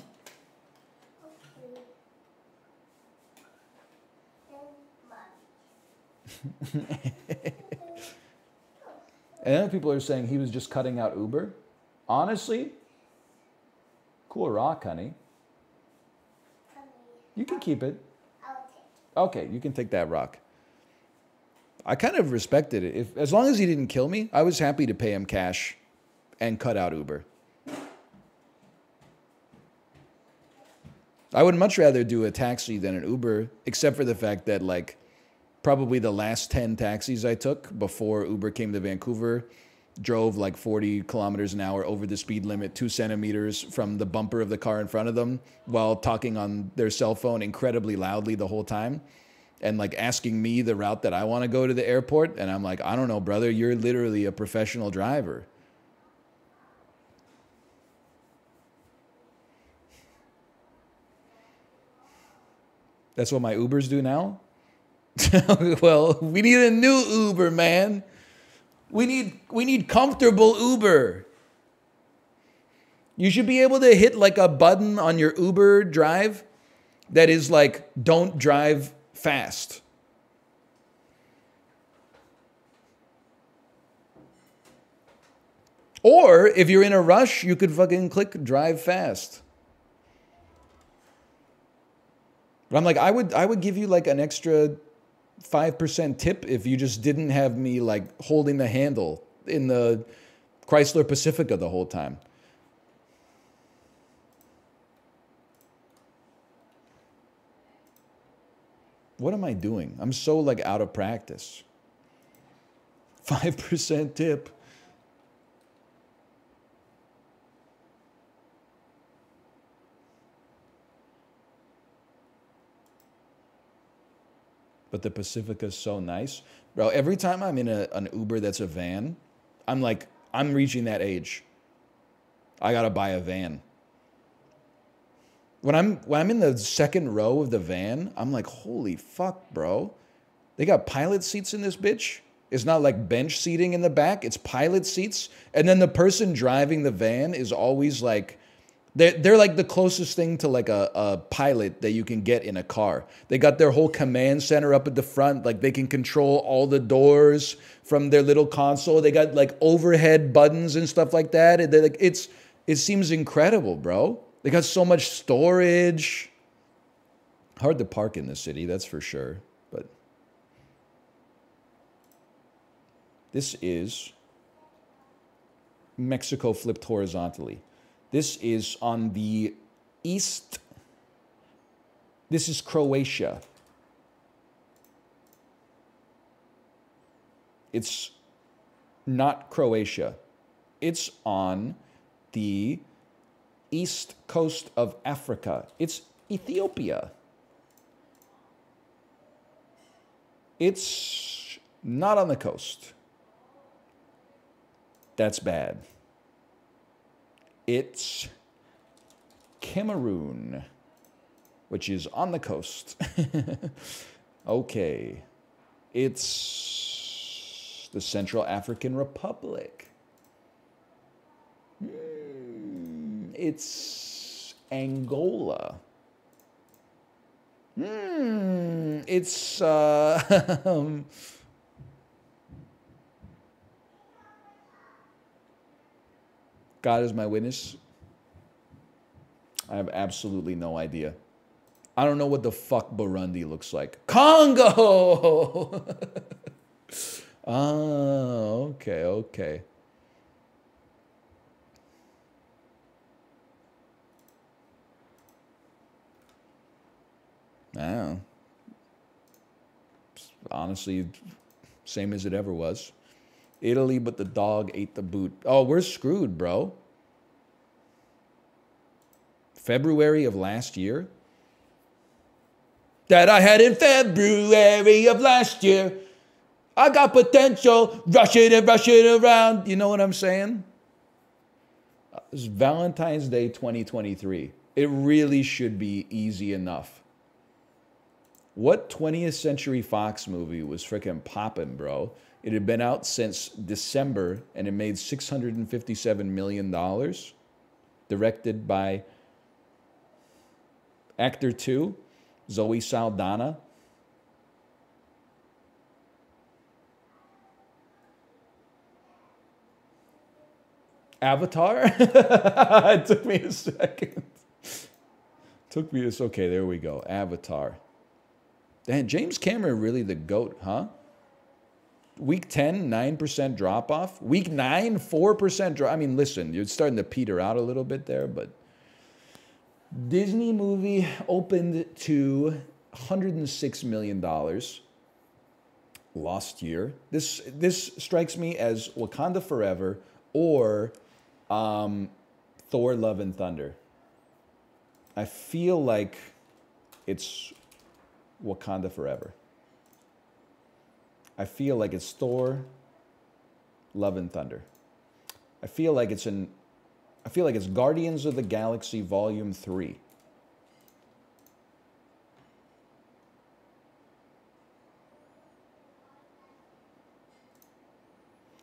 Okay. And people are saying he was just cutting out Uber. Honestly, cool rock, honey. Honey, You can keep it. I'll take it. Okay, you can take that rock. I kind of respected it. If as long as he didn't kill me, I was happy to pay him cash and cut out Uber. I would much rather do a taxi than an Uber, except for the fact that like probably the last 10 taxis I took before Uber came to Vancouver drove like 40 kilometers an hour over the speed limit, two centimeters from the bumper of the car in front of them while talking on their cell phone incredibly loudly the whole time and like asking me the route that I want to go to the airport. And I'm like, I don't know, brother, you're literally a professional driver. That's what my Ubers do now? well, we need a new Uber, man. We need we need comfortable Uber. You should be able to hit like a button on your Uber drive that is like don't drive fast. Or if you're in a rush, you could fucking click drive fast. But I'm like, I would I would give you like an extra five percent tip if you just didn't have me like holding the handle in the Chrysler Pacifica the whole time. What am I doing? I'm so like out of practice. Five percent tip. but the Pacifica is so nice. Bro, every time I'm in a, an Uber that's a van, I'm like, I'm reaching that age. I gotta buy a van. When I'm when I'm in the second row of the van, I'm like, holy fuck, bro. They got pilot seats in this bitch. It's not like bench seating in the back, it's pilot seats. And then the person driving the van is always like They're, they're like the closest thing to like a, a pilot that you can get in a car. They got their whole command center up at the front. Like they can control all the doors from their little console. They got like overhead buttons and stuff like that. And they're like, it's, it seems incredible, bro. They got so much storage. Hard to park in the city, that's for sure. But this is Mexico flipped horizontally. This is on the east. This is Croatia. It's not Croatia. It's on the east coast of Africa. It's Ethiopia. It's not on the coast. That's bad. It's Cameroon, which is on the coast. okay. It's the Central African Republic. Hmm, it's Angola. Hmm, it's uh, God is my witness. I have absolutely no idea. I don't know what the fuck Burundi looks like. Congo! oh, okay, okay. Wow. Honestly, same as it ever was. Italy, but the dog ate the boot. Oh, we're screwed, bro. February of last year? That I had in February of last year. I got potential, rush it and rush it around. You know what I'm saying? It's Valentine's Day 2023. It really should be easy enough. What 20th Century Fox movie was freaking popping, bro? It had been out since December and it made $657 million. Directed by actor two, Zoe Saldana. Avatar? it took me a second. took me a okay, there we go. Avatar. Damn, James Cameron really the GOAT, huh? Week 10, 9% drop off. Week 9, 4% drop. I mean, listen, you're starting to peter out a little bit there, but Disney movie opened to $106 million last year. This, this strikes me as Wakanda Forever or um, Thor Love and Thunder. I feel like it's Wakanda Forever. I feel like it's Thor, Love and Thunder. I feel like it's an I feel like it's Guardians of the Galaxy Volume 3.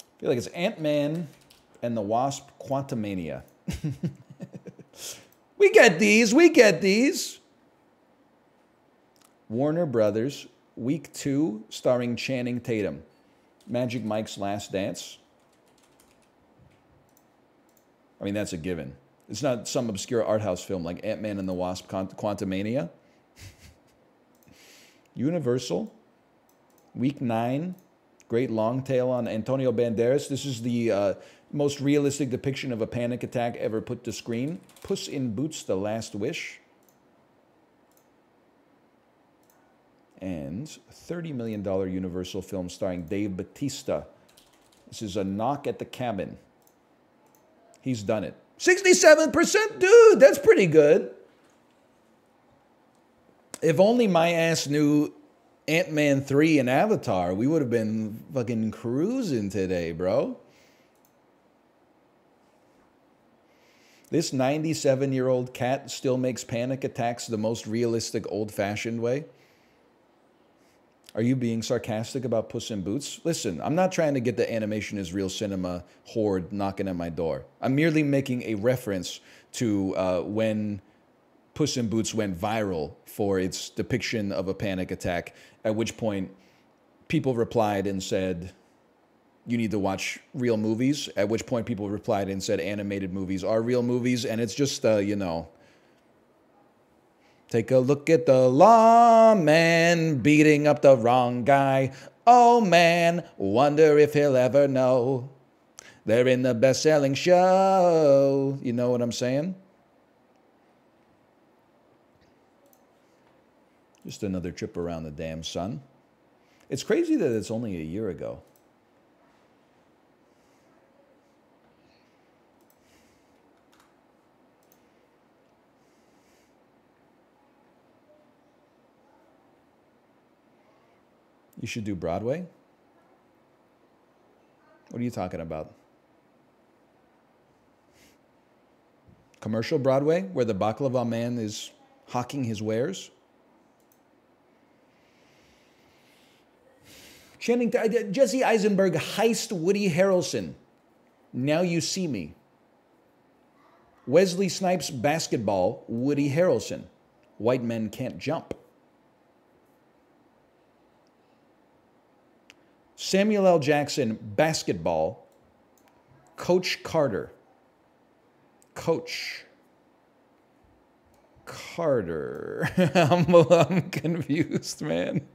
I feel like it's Ant-Man and the Wasp Quantumania. we get these, we get these. Warner Brothers Week two, starring Channing Tatum. Magic Mike's Last Dance. I mean, that's a given. It's not some obscure art house film like Ant Man and the Wasp Quantumania. Universal. Week nine. Great long tail on Antonio Banderas. This is the uh, most realistic depiction of a panic attack ever put to screen. Puss in Boots: The Last Wish. And $30 million Universal film starring Dave Batista. This is a knock at the cabin. He's done it. 67%, dude, that's pretty good. If only my ass knew Ant Man 3 and Avatar, we would have been fucking cruising today, bro. This 97 year old cat still makes panic attacks the most realistic, old fashioned way. Are you being sarcastic about Puss in Boots? Listen, I'm not trying to get the animation is real cinema horde knocking at my door. I'm merely making a reference to uh, when Puss in Boots went viral for its depiction of a panic attack, at which point people replied and said, you need to watch real movies, at which point people replied and said animated movies are real movies, and it's just, uh, you know, Take a look at the lawman beating up the wrong guy. Oh man, wonder if he'll ever know. They're in the best selling show. You know what I'm saying? Just another trip around the damn sun. It's crazy that it's only a year ago. You should do Broadway? What are you talking about? Commercial Broadway, where the baklava man is hawking his wares? Channing, Jesse Eisenberg heist Woody Harrelson. Now you see me. Wesley Snipes basketball, Woody Harrelson. White men can't jump. Samuel L. Jackson, basketball, Coach Carter. Coach Carter. I'm, I'm confused, man.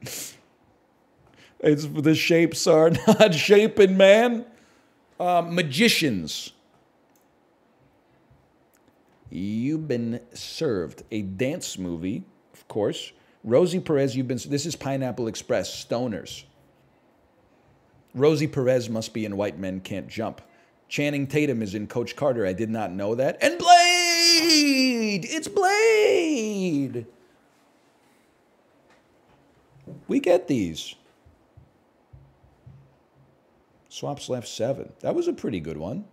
It's the shapes are not shaping, man. Uh, magicians. You've been served a dance movie, of course. Rosie Perez, you've been. This is Pineapple Express. Stoners. Rosie Perez must be in White Men Can't Jump. Channing Tatum is in Coach Carter. I did not know that. And Blade! It's Blade! We get these. Swaps left seven. That was a pretty good one.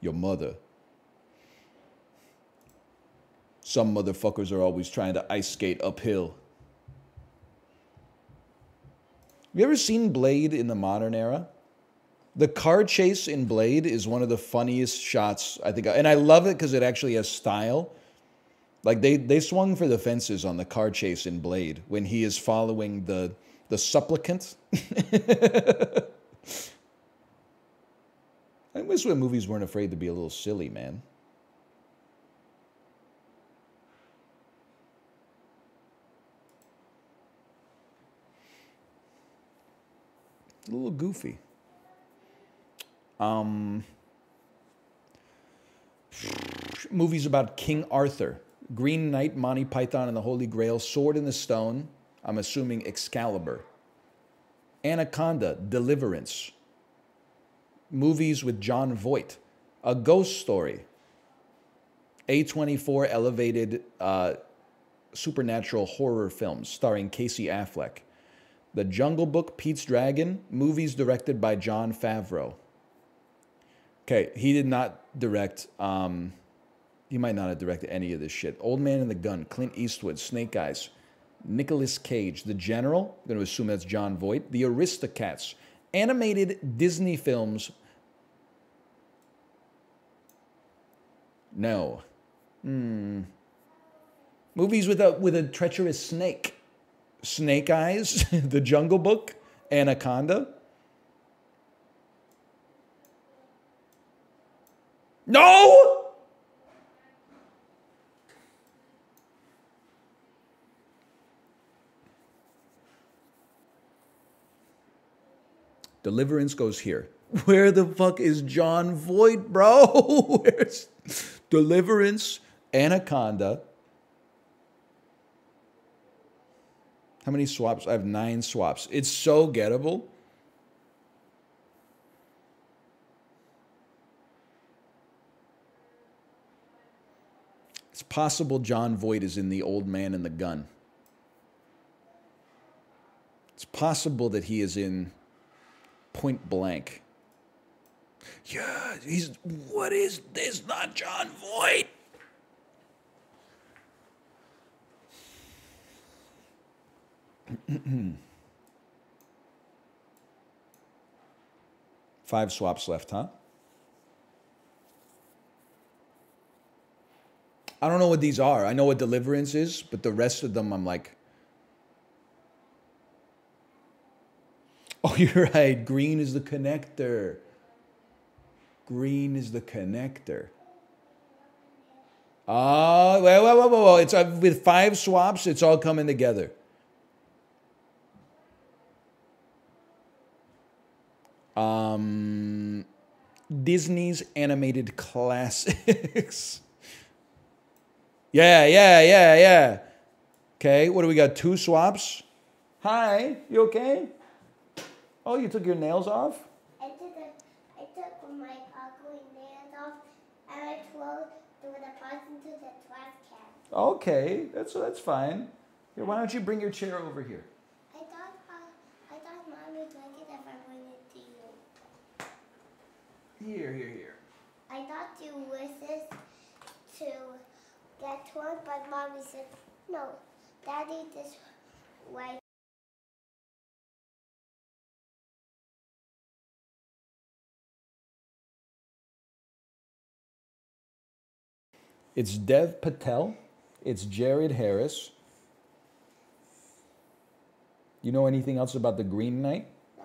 Your mother. Some motherfuckers are always trying to ice skate uphill. Have you ever seen Blade in the modern era? The car chase in Blade is one of the funniest shots I think, and I love it because it actually has style. Like they they swung for the fences on the car chase in Blade when he is following the the supplicant. I wish when movies weren't afraid to be a little silly, man. A little goofy. Um, movies about King Arthur, Green Knight, Monty Python and the Holy Grail, Sword in the Stone, I'm assuming Excalibur, Anaconda, Deliverance, movies with Jon Voight, A Ghost Story, A24 elevated uh, supernatural horror films starring Casey Affleck. The Jungle Book, Pete's Dragon, movies directed by Jon Favreau. Okay, he did not direct, um, he might not have directed any of this shit. Old Man and the Gun, Clint Eastwood, Snake Eyes, Nicolas Cage, The General, I'm going to assume that's Jon Voight, The Aristocats, animated Disney films. No. Hmm. Movies with a with a treacherous snake. Snake Eyes, The Jungle Book, Anaconda. No! Deliverance goes here. Where the fuck is Jon Voight, bro? Where's Deliverance, Anaconda, How many swaps? I have nine swaps. It's so gettable. It's possible Jon Voight is in The Old Man and the Gun. It's possible that he is in Point Blank. Yeah, he's. What is this? Not Jon Voight. Five swaps left, huh? I don't know what these are. I know what deliverance is, but the rest of them I'm like. Oh, you're right. Green is the connector. Green is the connector. Oh, well, well, well, well. It's uh, with five swaps, it's all coming together. Um, Disney's animated classics. yeah, yeah, yeah, yeah. Okay, what do we got? Two swaps. Hi, you okay? Oh, you took your nails off? I took, a, I took my ugly nails off and I threw the parts into the trash can. Okay, that's that's fine. Here, why don't you bring your chair over here? I thought, uh, I thought mommy would like it if I bring it to you. Here, here, here. I thought you wishes to get one, but mommy said, no, daddy this way. It's Dev Patel. It's Jared Harris. You know anything else about the Green Knight? No.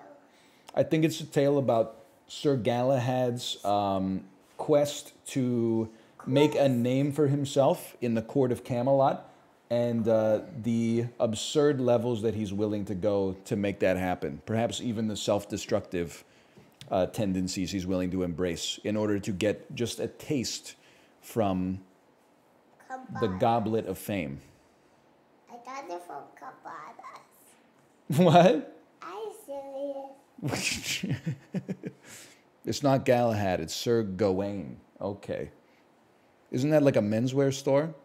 I think it's a tale about Sir Galahad's um, quest to make a name for himself in the court of Camelot and uh, the absurd levels that he's willing to go to make that happen. Perhaps even the self destructive uh, tendencies he's willing to embrace in order to get just a taste from the goblet of fame. I got it from Cabanas. What? It's not Galahad, it's Sir Gawain. Okay. Isn't that like a menswear store?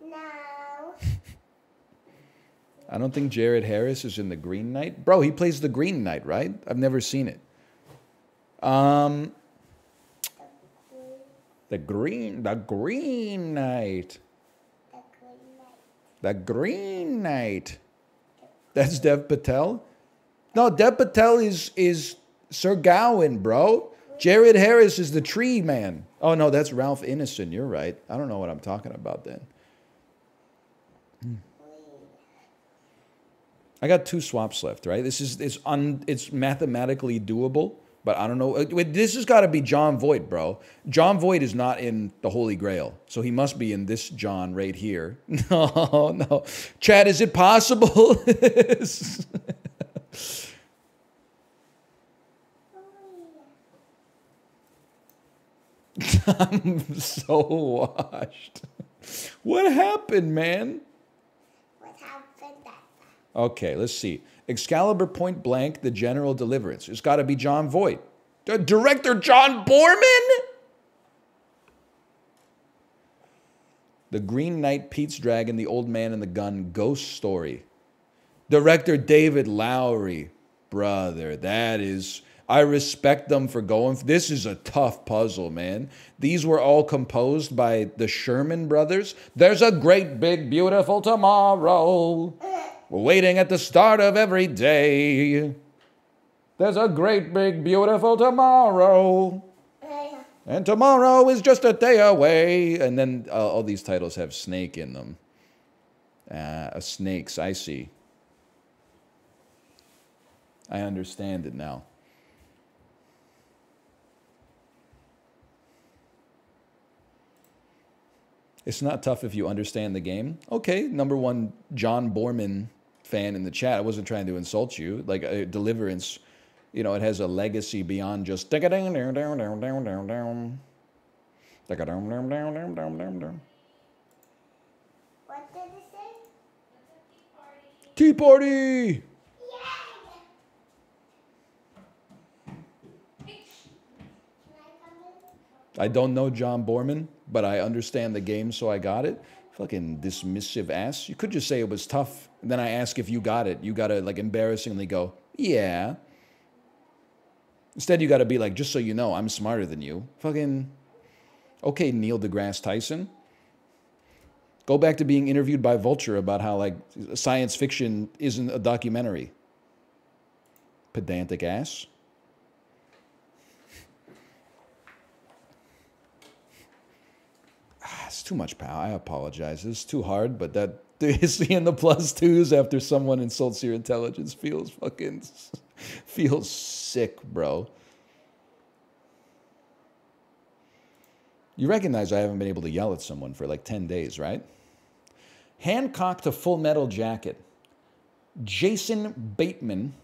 No. I don't think Jared Harris is in the Green Knight. Bro, he plays the Green Knight, right? I've never seen it. Um the Green the Green Knight. The green light. The Green Knight. That's Dev Patel? No, Dev Patel is is Sir Gawain, bro. Jared Harris is the tree man. Oh no, that's Ralph Ineson. You're right. I don't know what I'm talking about then. Green. I got two swaps left, right? This is it's un it's mathematically doable, but I don't know. uh, This has got to be Jon Voight, bro. Jon Voight is not in the Holy Grail, so he must be in this John right here. No, no, Chad, is it possible? I'm so washed. What happened, man? What happened Okay, let's see. Excalibur Point Blank, The General Deliverance. It's got to be Jon Voight. D- Director John Boorman? The Green Knight, Pete's Dragon, The Old Man and the Gun, Ghost Story. Director David Lowery. Brother, that is. I respect them for going. This is a tough puzzle, man. These were all composed by the Sherman brothers. There's a great, big, beautiful tomorrow. Waiting at the start of every day. There's a great, big, beautiful tomorrow. Uh, And tomorrow is just a day away. And then uh, all these titles have snake in them. Uh, snakes, I see. I understand it now. It's not tough if you understand the game. Okay, number one John Boorman fan in the chat. I wasn't trying to insult you. Like uh, Deliverance, you know, it has a legacy beyond just down down down down down down down down down down down down down down. what did it say? Tea party. I don't know John Boorman, but I understand the game, so I got it. Fucking dismissive ass. You could just say it was tough. And then I ask if you got it. You gotta like embarrassingly go, yeah. Instead, you gotta be like, just so you know, I'm smarter than you. Fucking, okay, Neil deGrasse Tyson. Go back to being interviewed by Vulture about how like science fiction isn't a documentary. Pedantic ass. Ah, it's too much power. I apologize. It's too hard, but that seeing the plus twos after someone insults your intelligence feels fucking feels sick, bro. You recognize I haven't been able to yell at someone for like 10 days, right? Hancock to Full Metal Jacket. Jason Bateman.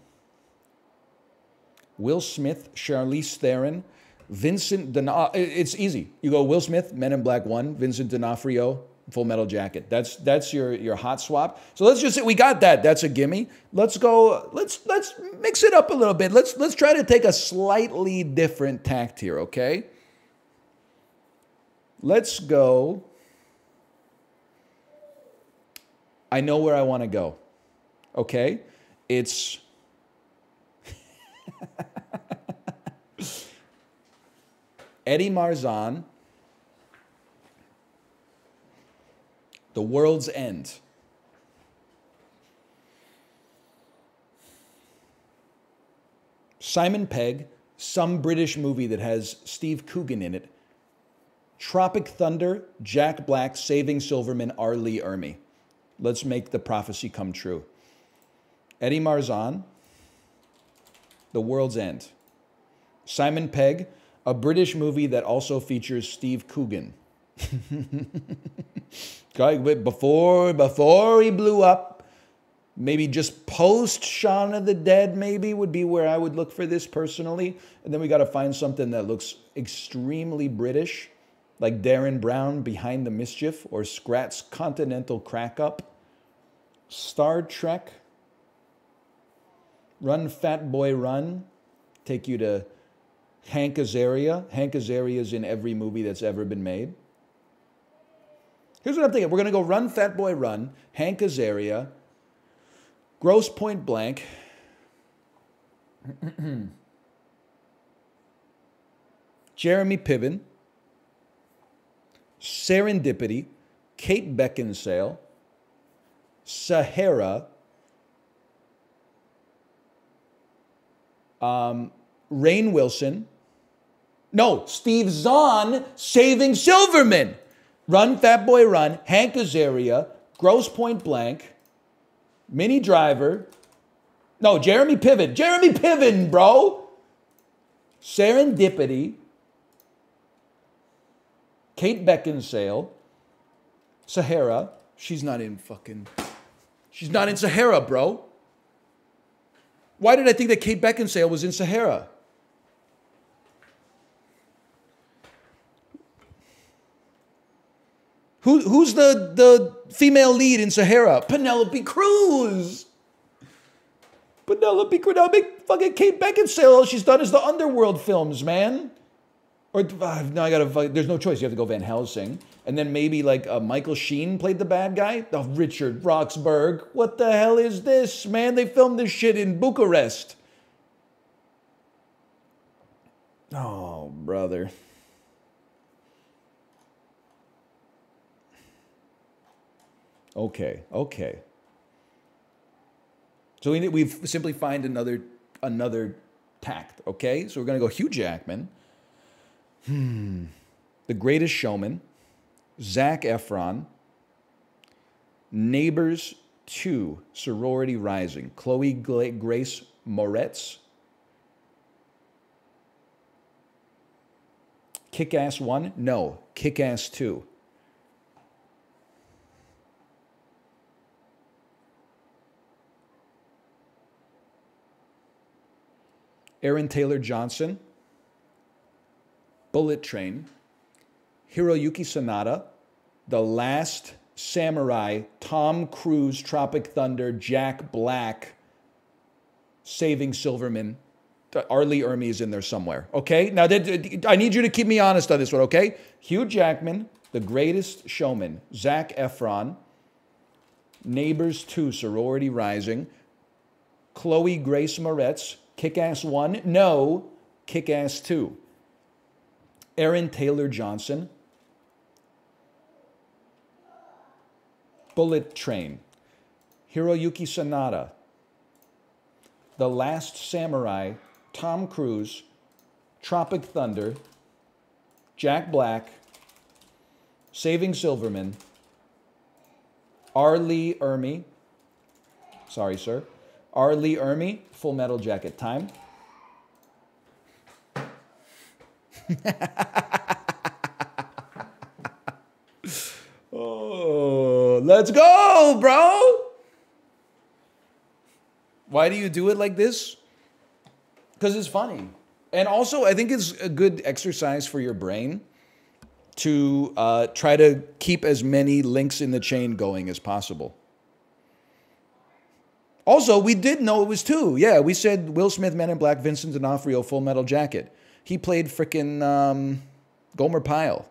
Will Smith, Charlize Theron, Vincent D'Onofrio. It's easy. You go Will Smith, Men in Black 1, Vincent D'Onofrio, Full Metal Jacket. That's that's your your hot swap. So let's just say we got that. That's a gimme. Let's go. Let's let's mix it up a little bit. Let's let's try to take a slightly different tact here, okay? Let's go. I know where I want to go. Okay? It's Eddie Marsan, The World's End. Simon Pegg, some British movie that has Steve Coogan in it. Tropic Thunder, Jack Black, Saving Silverman, R. Lee Ermey. Let's make the prophecy come true. Eddie Marsan, The World's End. Simon Pegg, a British movie that also features Steve Coogan. before, before he blew up, maybe just post Shaun of the Dead, maybe would be where I would look for this personally. And then we got to find something that looks extremely British, like Derren Brown Behind the Mischief or Scrat's Continental Crack Up. Star Trek, Run Fat Boy Run, take you to Hank Azaria. Hank Azaria is in every movie that's ever been made. Here's what I'm thinking. We're going to go Run Fat Boy Run, Hank Azaria, Grosse Pointe Blank. Jeremy Piven, Serendipity, Kate Beckinsale, Sahara, um, Rainn Wilson. No, Steve Zahn saving Silverman. Run, Fat Boy Run, Hank Azaria, Grosse Pointe Blank, Minnie Driver. No, Jeremy Piven. Jeremy Piven, bro. Serendipity. Kate Beckinsale. Sahara. She's not in fucking She's not in Sahara, bro. Why did I think that Kate Beckinsale was in Sahara? Who, who's the, the female lead in Sahara? Penelope Cruz. Penelope Cruz. Now make fucking Kate Beckinsale. All she's done is the underworld films, man. Or uh, now I gotta. There's no choice. You have to go Van Helsing and then maybe like uh, Michael Sheen played the bad guy. Oh, Richard Roxburgh. What the hell is this, man? They filmed this shit in Bucharest. Oh, brother. Okay, okay. So we we simply find another another tact. Okay, so we're gonna go Hugh Jackman. Hmm. The Greatest Showman. Zac Efron, Neighbors 2, Sorority Rising, Chloe Grace Moretz, Kick Ass 1? No, Kick Ass 2. Aaron Taylor Johnson, Bullet Train, Hiroyuki Sanada, The Last Samurai, Tom Cruise, Tropic Thunder, Jack Black, Saving Silverman. R. Lee Ermey is in there somewhere. Okay? Now, I need you to keep me honest on this one, okay? Hugh Jackman, The Greatest Showman, Zac Efron, Neighbors 2, Sorority Rising, Chloe Grace Moretz, Kick Ass 1, no, Kick Ass 2. Aaron Taylor Johnson, Bullet Train, Hiroyuki Sanada, The Last Samurai, Tom Cruise, Tropic Thunder, Jack Black, Saving Silverman, R. Lee Ermey, sorry, sir, R. Lee Ermey, Full Metal Jacket. Time. oh, let's go, bro. Why do you do it like this? Because it's funny. And also, I think it's a good exercise for your brain to uh, try to keep as many links in the chain going as possible. Also, we did know it was two. Yeah, we said Will Smith, Men in Black, Vincent D'Onofrio, Full Metal Jacket. He played frickin' um, Gomer Pyle.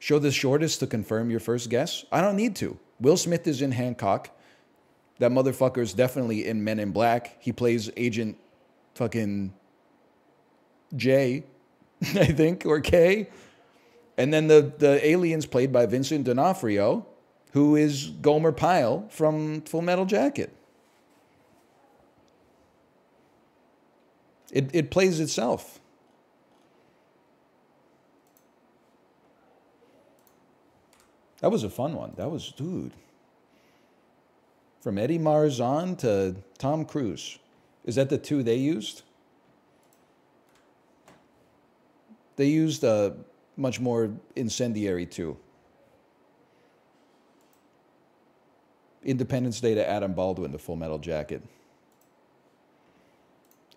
Show the shortest to confirm your first guess? I don't need to. Will Smith is in Hancock. That motherfucker is definitely in Men in Black. He plays Agent fucking J, I think, or K. And then the, the alien's played by Vincent D'Onofrio, who is Gomer Pyle from Full Metal Jacket. It, it plays itself. That was a fun one. That was, dude. From Eddie Marsan to Tom Cruise. Is that the two they used? They used a much more incendiary two. Independence Day to Adam Baldwin, the Full Metal Jacket.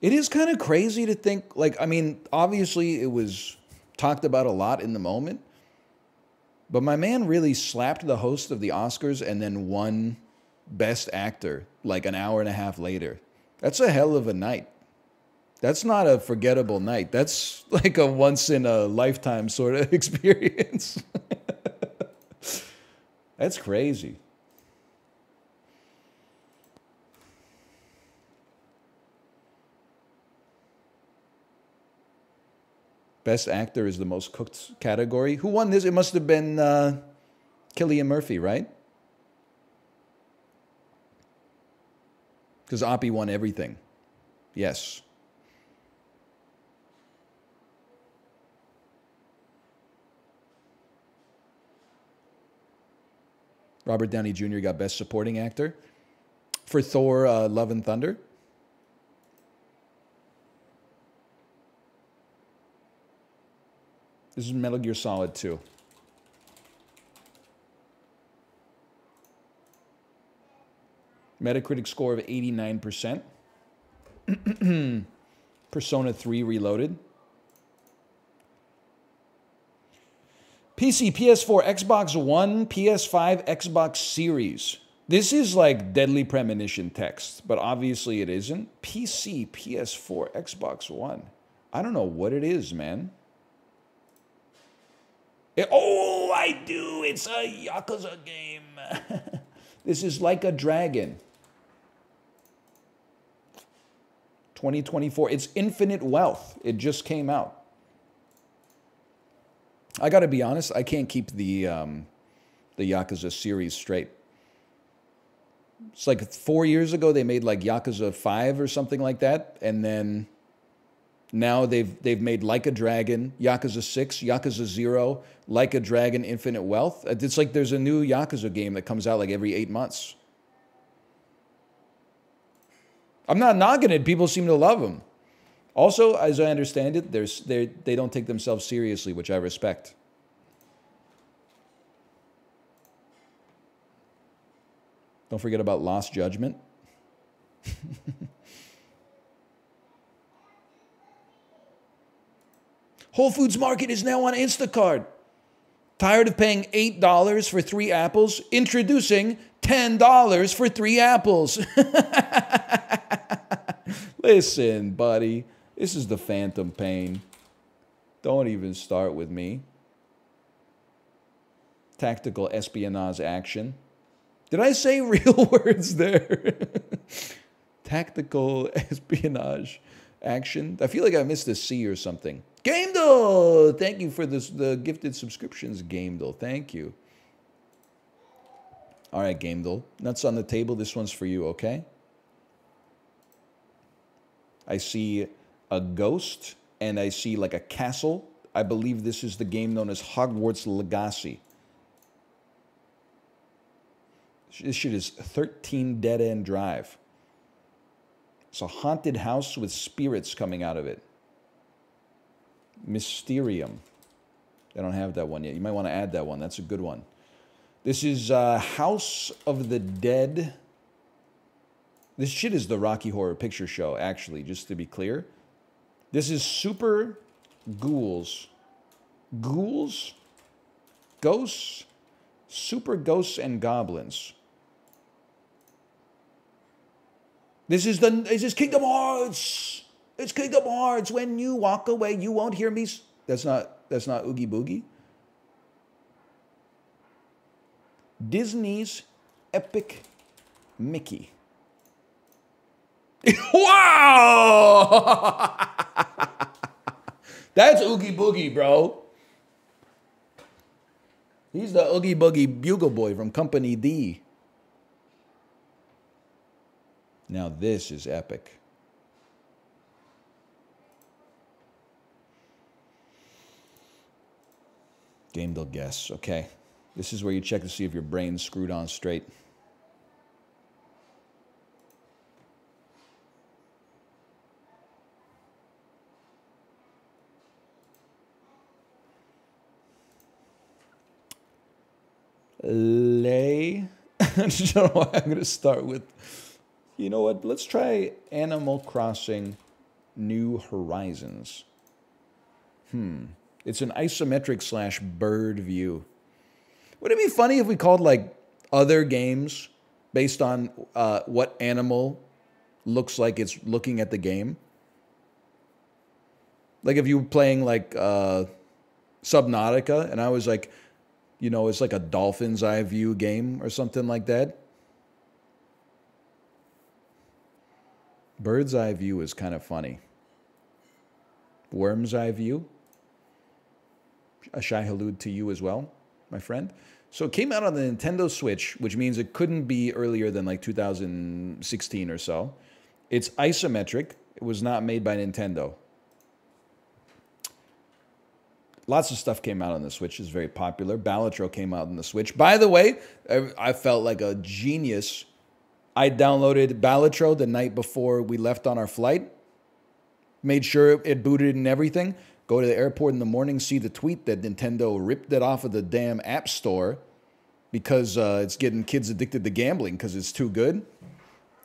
It is kind of crazy to think, like, I mean, obviously it was talked about a lot in the moment, but my man really slapped the host of the Oscars and then won Best Actor like an hour and a half later. That's a hell of a night. That's not a forgettable night. That's like a once in a lifetime sort of experience. That's crazy. Best actor is the most cooked category. Who won this? It must have been uh, Cillian Murphy, right? Because Oppie won everything. Yes. Robert Downey Jr. got Best Supporting Actor for Thor: uh, Love and Thunder. This is Metal Gear Solid 2. Metacritic score of 89%. Persona 3 Reloaded. PC, PS4, Xbox One, PS5, Xbox Series. This is like deadly premonition text, but obviously it isn't. PC, PS4, Xbox One. I don't know what it is, man. Oh, I do. It's a Yakuza game. this is like a dragon. 2024. It's Infinite Wealth. It just came out. I got to be honest, I can't keep the um, the Yakuza series straight. It's like four years ago they made like Yakuza 5 or something like that, and then now they've they've made Like a Dragon, Yakuza 6, Yakuza 0, Like a Dragon Infinite Wealth. Uh, it's like there's a new Yakuza game that comes out like every 8 months. I'm not knocking it. People seem to love them. Also, as I understand it, there's, they they don't take themselves seriously, which I respect. Don't forget about Lost Judgment. Whole Foods Market is now on Instacart. Tired of paying $8 for three apples? Introducing $10 for three apples. Listen, buddy, this is the phantom pain. Don't even start with me. Tactical espionage action. Did I say real words there? Tactical espionage action. I feel like I missed a C or something. Gamedle! Thank you for this, the gifted subscriptions, Gamedle. Thank you. All right, Gamedle. Nuts on the table. This one's for you, okay? I see a ghost and I see like a castle. I believe this is the game known as Hogwarts Legacy. This shit is 13 dead end drive. It's a haunted house with spirits coming out of it. Mysterium. I don't have that one yet. You might want to add that one. That's a good one. This is uh, House of the Dead. This shit is the Rocky Horror Picture Show, actually, just to be clear. This is Super Ghouls. Ghouls? Ghosts? Super Ghosts and Goblins. This is the this is Kingdom Hearts. It's Kingdom Hearts. When you walk away, you won't hear me. That's not that's not Oogie Boogie. Disney's Epic Mickey. wow! That's Oogie Boogie, bro. He's the Oogie Boogie Bugle Boy from Company D. Now this is epic. Game they'll guess. Okay. This is where you check to see if your brain's screwed on straight. Lay. I don't know why I'm going to start with. You know what? Let's try Animal Crossing New Horizons. Hmm. It's an isometric slash bird view. Would it be funny if we called like other games based on uh, what animal looks like it's looking at the game? Like if you were playing like uh, Subnautica and I was like, you know, it's like a dolphin's eye view game or something like that. Bird's eye view is kind of funny. Worm's eye view. A Shai-Hulud to you as well, my friend. So it came out on the Nintendo Switch, which means it couldn't be earlier than like 2016 or so. It's isometric. It was not made by Nintendo. Lots of stuff came out on the Switch. It's very popular. Balatro came out on the Switch. By the way, I felt like a genius I downloaded Balatro the night before we left on our flight, made sure it booted and everything. Go to the airport in the morning, see the tweet that Nintendo ripped it off of the damn App Store because uh, it's getting kids addicted to gambling because it's too good.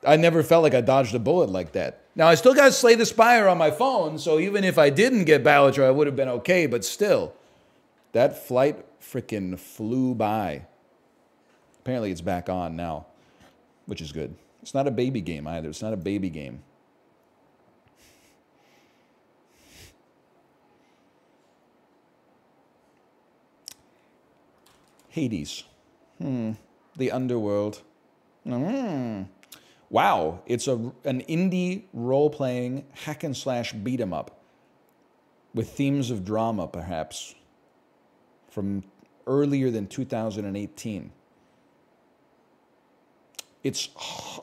I never felt like I dodged a bullet like that. Now, I still got Slay the Spire on my phone, so even if I didn't get Balatro, I would have been okay, but still, that flight freaking flew by. Apparently, it's back on now which is good. It's not a baby game either. It's not a baby game. Hades. Hmm. The underworld. Hmm. Wow, it's a an indie role-playing hack and slash beat 'em up with themes of drama perhaps from earlier than 2018. It's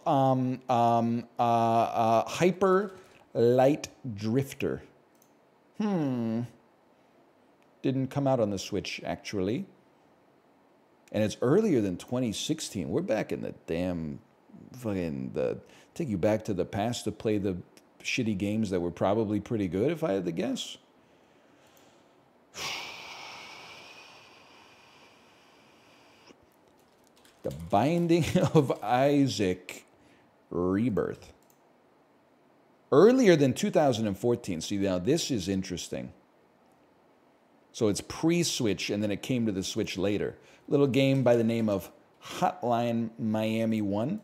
um, um, uh, uh, Hyper Light Drifter. Hmm. Didn't come out on the Switch, actually. And it's earlier than 2016. We're back in the damn fucking the take you back to the past to play the shitty games that were probably pretty good if I had to guess. The Binding of Isaac Rebirth. Earlier than 2014. See, now this is interesting. So it's pre Switch, and then it came to the Switch later. Little game by the name of Hotline Miami 1.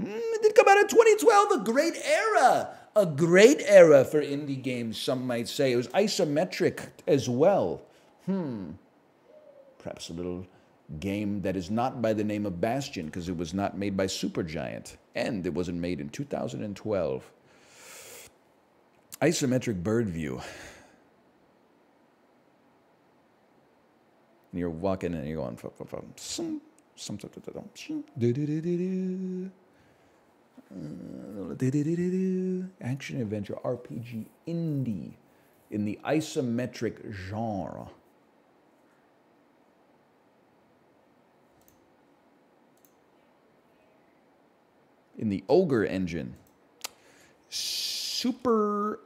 Mm, it did come out in 2012, a great era. A great era for indie games, some might say. It was isometric as well. Hmm. Perhaps a little game that is not by the name of Bastion because it was not made by Supergiant and it wasn't made in 2012. Isometric bird view. And you're walking and you're going, "Fup, fup, fup, some, some, some, some, some, some, do-do-do-do-do. Uh, do-do-do-do-do. action adventure RPG indie in the isometric genre. In the ogre engine, super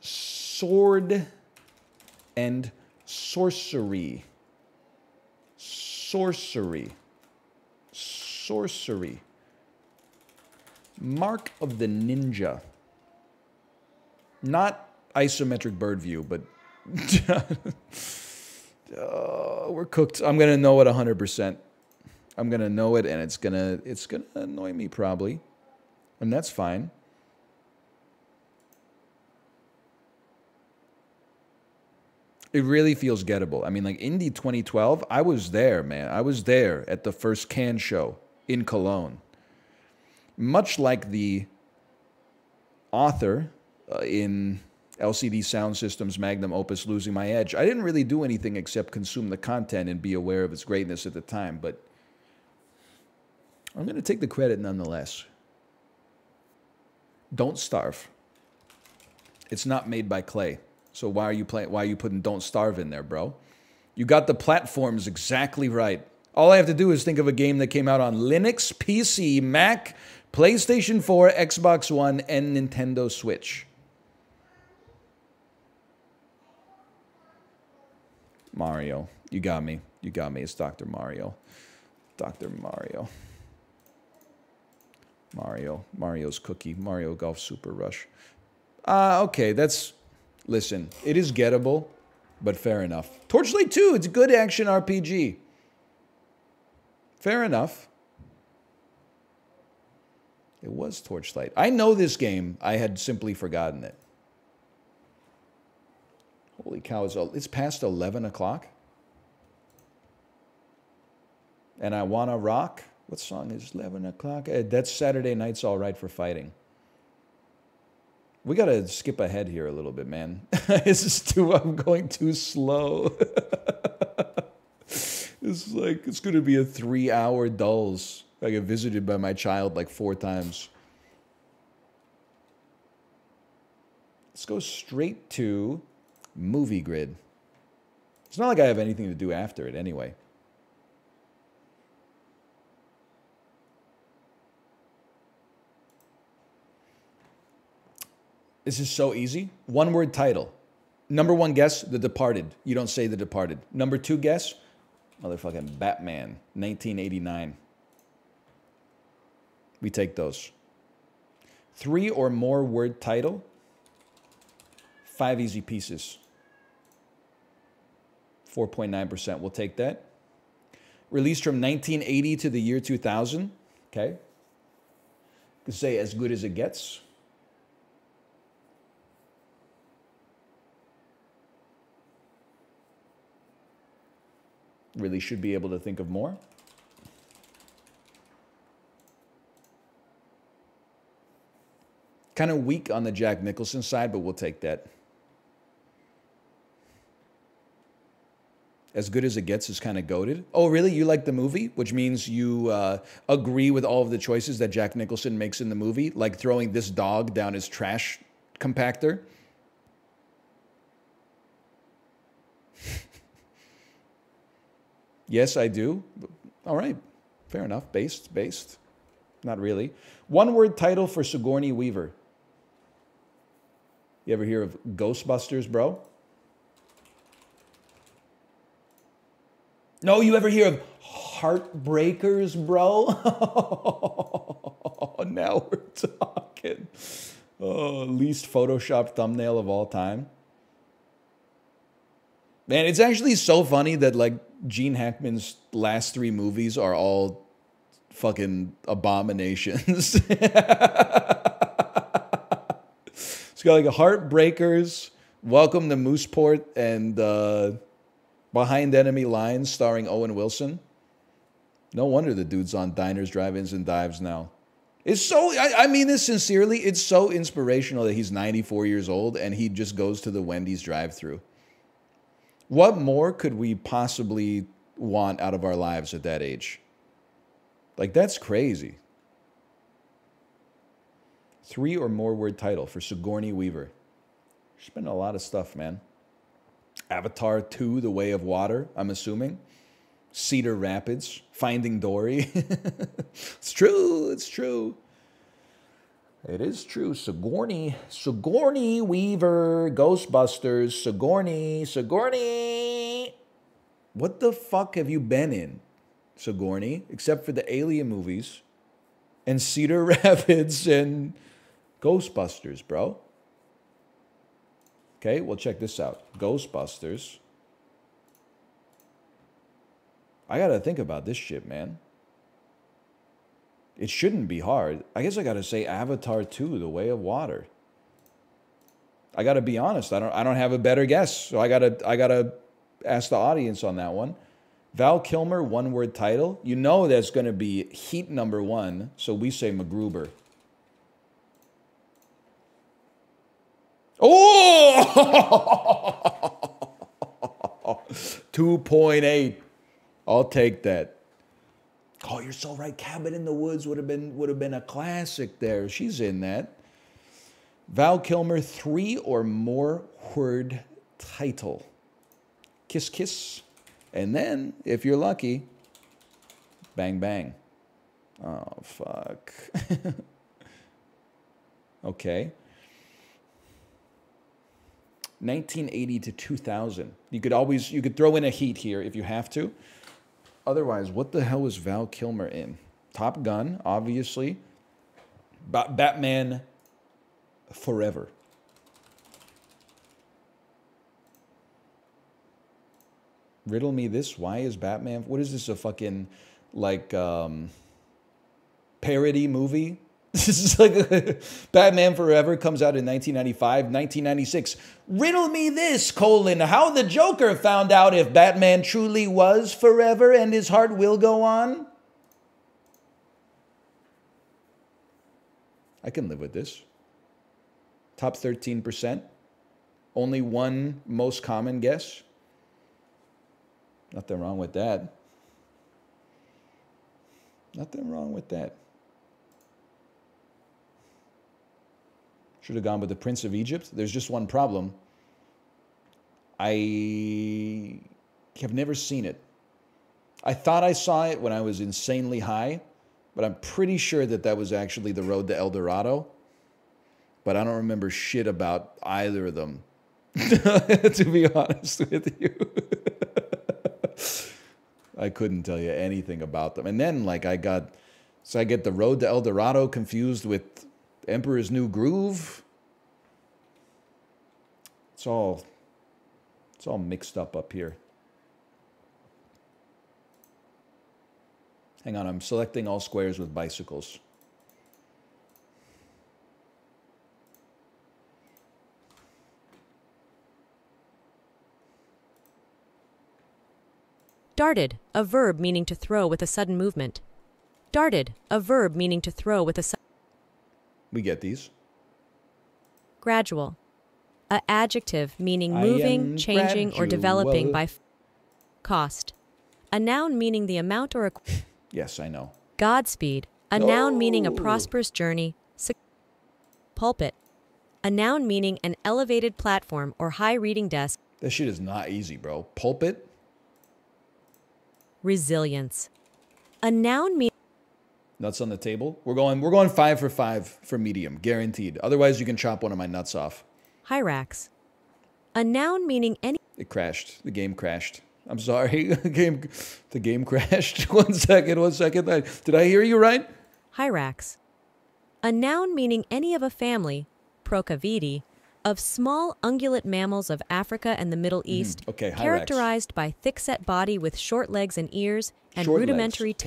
sword and sorcery. Sorcery. Sorcery. Mark of the Ninja. Not isometric bird view, but uh, we're cooked. I'm gonna know it 100%. I'm gonna know it, and it's gonna it's gonna annoy me probably, and that's fine. It really feels gettable. I mean, like Indie 2012, I was there, man. I was there at the first can show in Cologne. Much like the author uh, in LCD Sound Systems magnum opus Losing My Edge, I didn't really do anything except consume the content and be aware of its greatness at the time, but I'm going to take the credit nonetheless. Don't starve. It's not made by Klei. So why are you playing why are you putting Don't Starve in there, bro? You got the platforms exactly right. All I have to do is think of a game that came out on Linux, PC, Mac, PlayStation 4, Xbox One, and Nintendo Switch. Mario. You got me. You got me. It's Dr. Mario. Dr. Mario. Mario. Mario's Cookie. Mario Golf Super Rush. Ah, uh, okay. That's Listen, it is gettable, but fair enough. Torchlight 2, it's a good action RPG. Fair enough. It was Torchlight. I know this game. I had simply forgotten it. Holy cow, it's, it's past 11 o'clock. And I Wanna Rock. What song is 11 o'clock? Uh, that's Saturday Night's All Right for Fighting. We got to skip ahead here a little bit, man. this is too, I'm going too slow. it's like, it's going to be a three hour dulls. I get visited by my child like four times. Let's go straight to Movie Grid. It's not like I have anything to do after it anyway. This is so easy. One word title. Number one guess, The Departed. You don't say The Departed. Number two guess, motherfucking Batman, 1989. We take those. Three or more word title, five easy pieces. 4.9%. We'll take that. Released from 1980 to the year 2000. Okay. Could say as good as it gets. Really should be able to think of more. Kind of weak on the Jack Nicholson side, but we'll take that. As good as it gets is kind of goaded. Oh, really? You like the movie? Which means you uh, agree with all of the choices that Jack Nicholson makes in the movie, like throwing this dog down his trash compactor. Yes, I do. All right, fair enough. Based, based. Not really. One word title for Sigourney Weaver. You ever hear of Ghostbusters, bro? No, you ever hear of Heartbreakers, bro? now we're talking. Oh, least photoshopped thumbnail of all time. Man, it's actually so funny that like Gene Hackman's last three movies are all fucking abominations. it's got like Heartbreakers, Welcome to Mooseport, and uh, Behind Enemy Lines, starring Owen Wilson. No wonder the dude's on diners, drive-ins, and dives now. It's so, I, I, mean this sincerely, it's so inspirational that he's 94 years old and he just goes to the Wendy's drive through. What more could we possibly want out of our lives at that age? Like, that's crazy. Three or more word title for Sigourney Weaver. She's been a lot of stuff, man. Avatar 2, The Way of Water, I'm assuming. Cedar Rapids, Finding Dory. it's true, it's true. It is true. Sigourney, Sigourney Weaver, Ghostbusters, Sigourney, Sigourney. What the fuck have you been in, Sigourney, except for the Alien movies and Cedar Rapids and Ghostbusters, bro? Okay, well, check this out Ghostbusters. I gotta think about this shit, man. It shouldn't be hard. I guess I gotta say Avatar 2, The Way of Water. I gotta be honest. I don't I don't have a better guess. So I gotta I gotta ask the audience on that one. Val Kilmer, one word title. You know that's gonna be heat number one, so we say MacGruber. Oh! 2.8. I'll take that. Oh, you're so right. Cabin in the Woods would have been would have been a classic there. She's in that. Val Kilmer, three or more word title. Kiss kiss. And then, if you're lucky, bang bang. Oh fuck. okay. 1980 to 2000. You could always you could throw in a heat here if you have to. Otherwise, what the hell was Val Kilmer in? Top Gun, obviously. Ba- Batman Forever. Riddle me this. Why is Batman? What is this? A fucking like um, parody movie? This is like Batman Forever comes out in 1995, 1996. Riddle me this, colon, how the Joker found out if Batman truly was forever and his heart will go on? I can live with this. Top 13%. Only one most common guess. Nothing wrong with that. Nothing wrong with that. Should have gone with the Prince of Egypt. There's just one problem. I have never seen it. I thought I saw it when I was insanely high, but I'm pretty sure that that was actually the road to El Dorado. But I don't remember shit about either of them, to be honest with you. I couldn't tell you anything about them. And then, like, I got, so I get the road to El Dorado confused with Emperor's New Groove. It's all it's all mixed up up here. Hang on, I'm selecting all squares with bicycles. Darted, a verb meaning to throw with a sudden movement. Darted, a verb meaning to throw with a sudden We get these. Gradual. A adjective meaning moving, changing, or developing by f- cost. A noun meaning the amount or equ- Yes, I know. Godspeed. A noun meaning a prosperous journey. Pulpit. A noun meaning an elevated platform or high reading desk. This shit is not easy, bro. Pulpit? Resilience. A noun meaning Nuts on the table. We're going we're going five for five for medium, guaranteed. Otherwise you can chop one of my nuts off. hyrax. A noun meaning any It crashed. The game crashed. I'm sorry. the game the game crashed. one second, one second. I- Did I hear you right? hyrax. A noun meaning any of a family, Procaviidae, of small ungulate mammals of Africa and the Middle East, Mm-hmm. okay, characterized by thick-set body with short legs and ears and Short legs, rudimentary okay.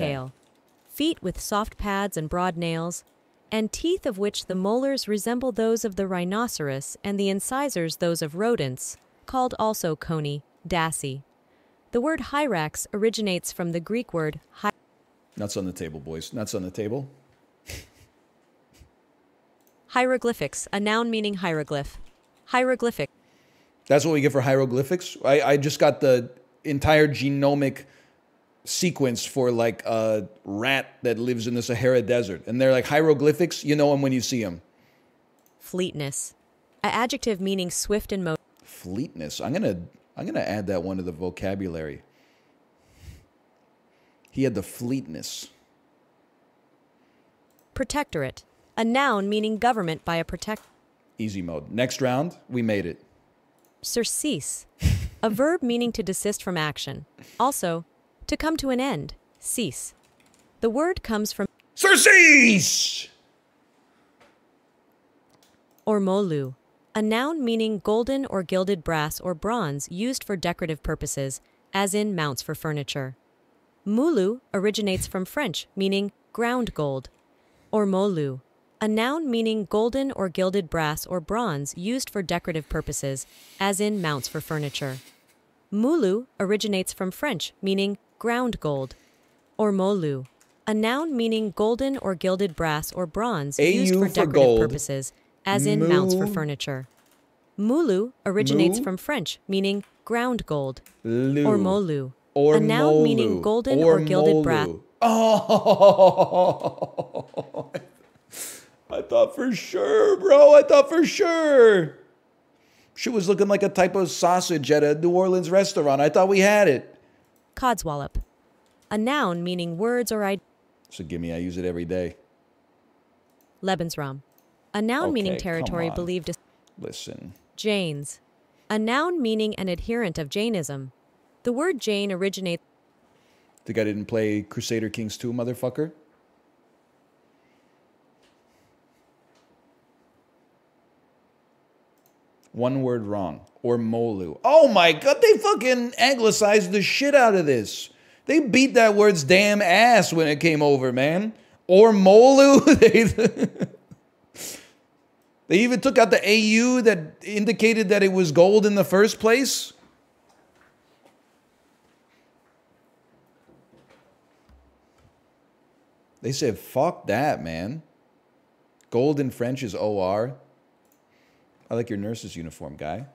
Feet with soft pads and broad nails, and teeth of which the molars resemble those of the rhinoceros and the incisors those of rodents, called also coney, dassie. The word hyrax originates from the Greek word hy- Nuts on the table, boys. Nuts on the table. hieroglyphics, a noun meaning hieroglyph. Hieroglyphic, That's what we get for hieroglyphics. I, I just got the entire genomic sequence for like a rat that lives in the Sahara Desert. And they're like hieroglyphics. You know them when you see them. Fleetness. A adjective meaning swift and mo. Fleetness. I'm gonna I'm gonna add that one to the vocabulary. He had the fleetness. Protectorate. A noun meaning government by a protect. Easy mode. Next round, we made it. Surcease. A verb meaning to desist from action. Also, to come to an end. Cease. The word comes from Surcease! ormolu, a noun meaning golden or gilded brass or bronze used for decorative purposes, as in mounts for furniture. Mulu originates from French, meaning ground gold. Ormolu, a noun meaning golden or gilded brass or bronze used for decorative purposes, as in mounts for furniture. Mulu originates from French, meaning ground gold. or molu, a noun meaning golden or gilded brass or bronze used for for decorative gold. purposes, as in mounts for furniture. Mulu originates from French, meaning ground gold. Lu. Ormolu, Or a noun meaning golden or gilded brass. Oh, I thought for sure, bro. I thought for sure. She was looking like a type of sausage at a New Orleans restaurant. I thought we had it. Codswallop, a noun meaning words or ideas. So give me, I use it every day. Lebensraum, a noun meaning Okay, come territory believed to Listen. Jains, a noun meaning an adherent of Jainism. The word Jain originates Think I didn't play Crusader Kings 2, motherfucker? One word wrong. Or Molu. Oh my god, they fucking anglicized the shit out of this. They beat that word's damn ass when it came over, man. Or Molu. they, they even took out the AU that indicated that it was gold in the first place. They said, fuck that, man. Gold in French is OR. I like your nurse's uniform, guy.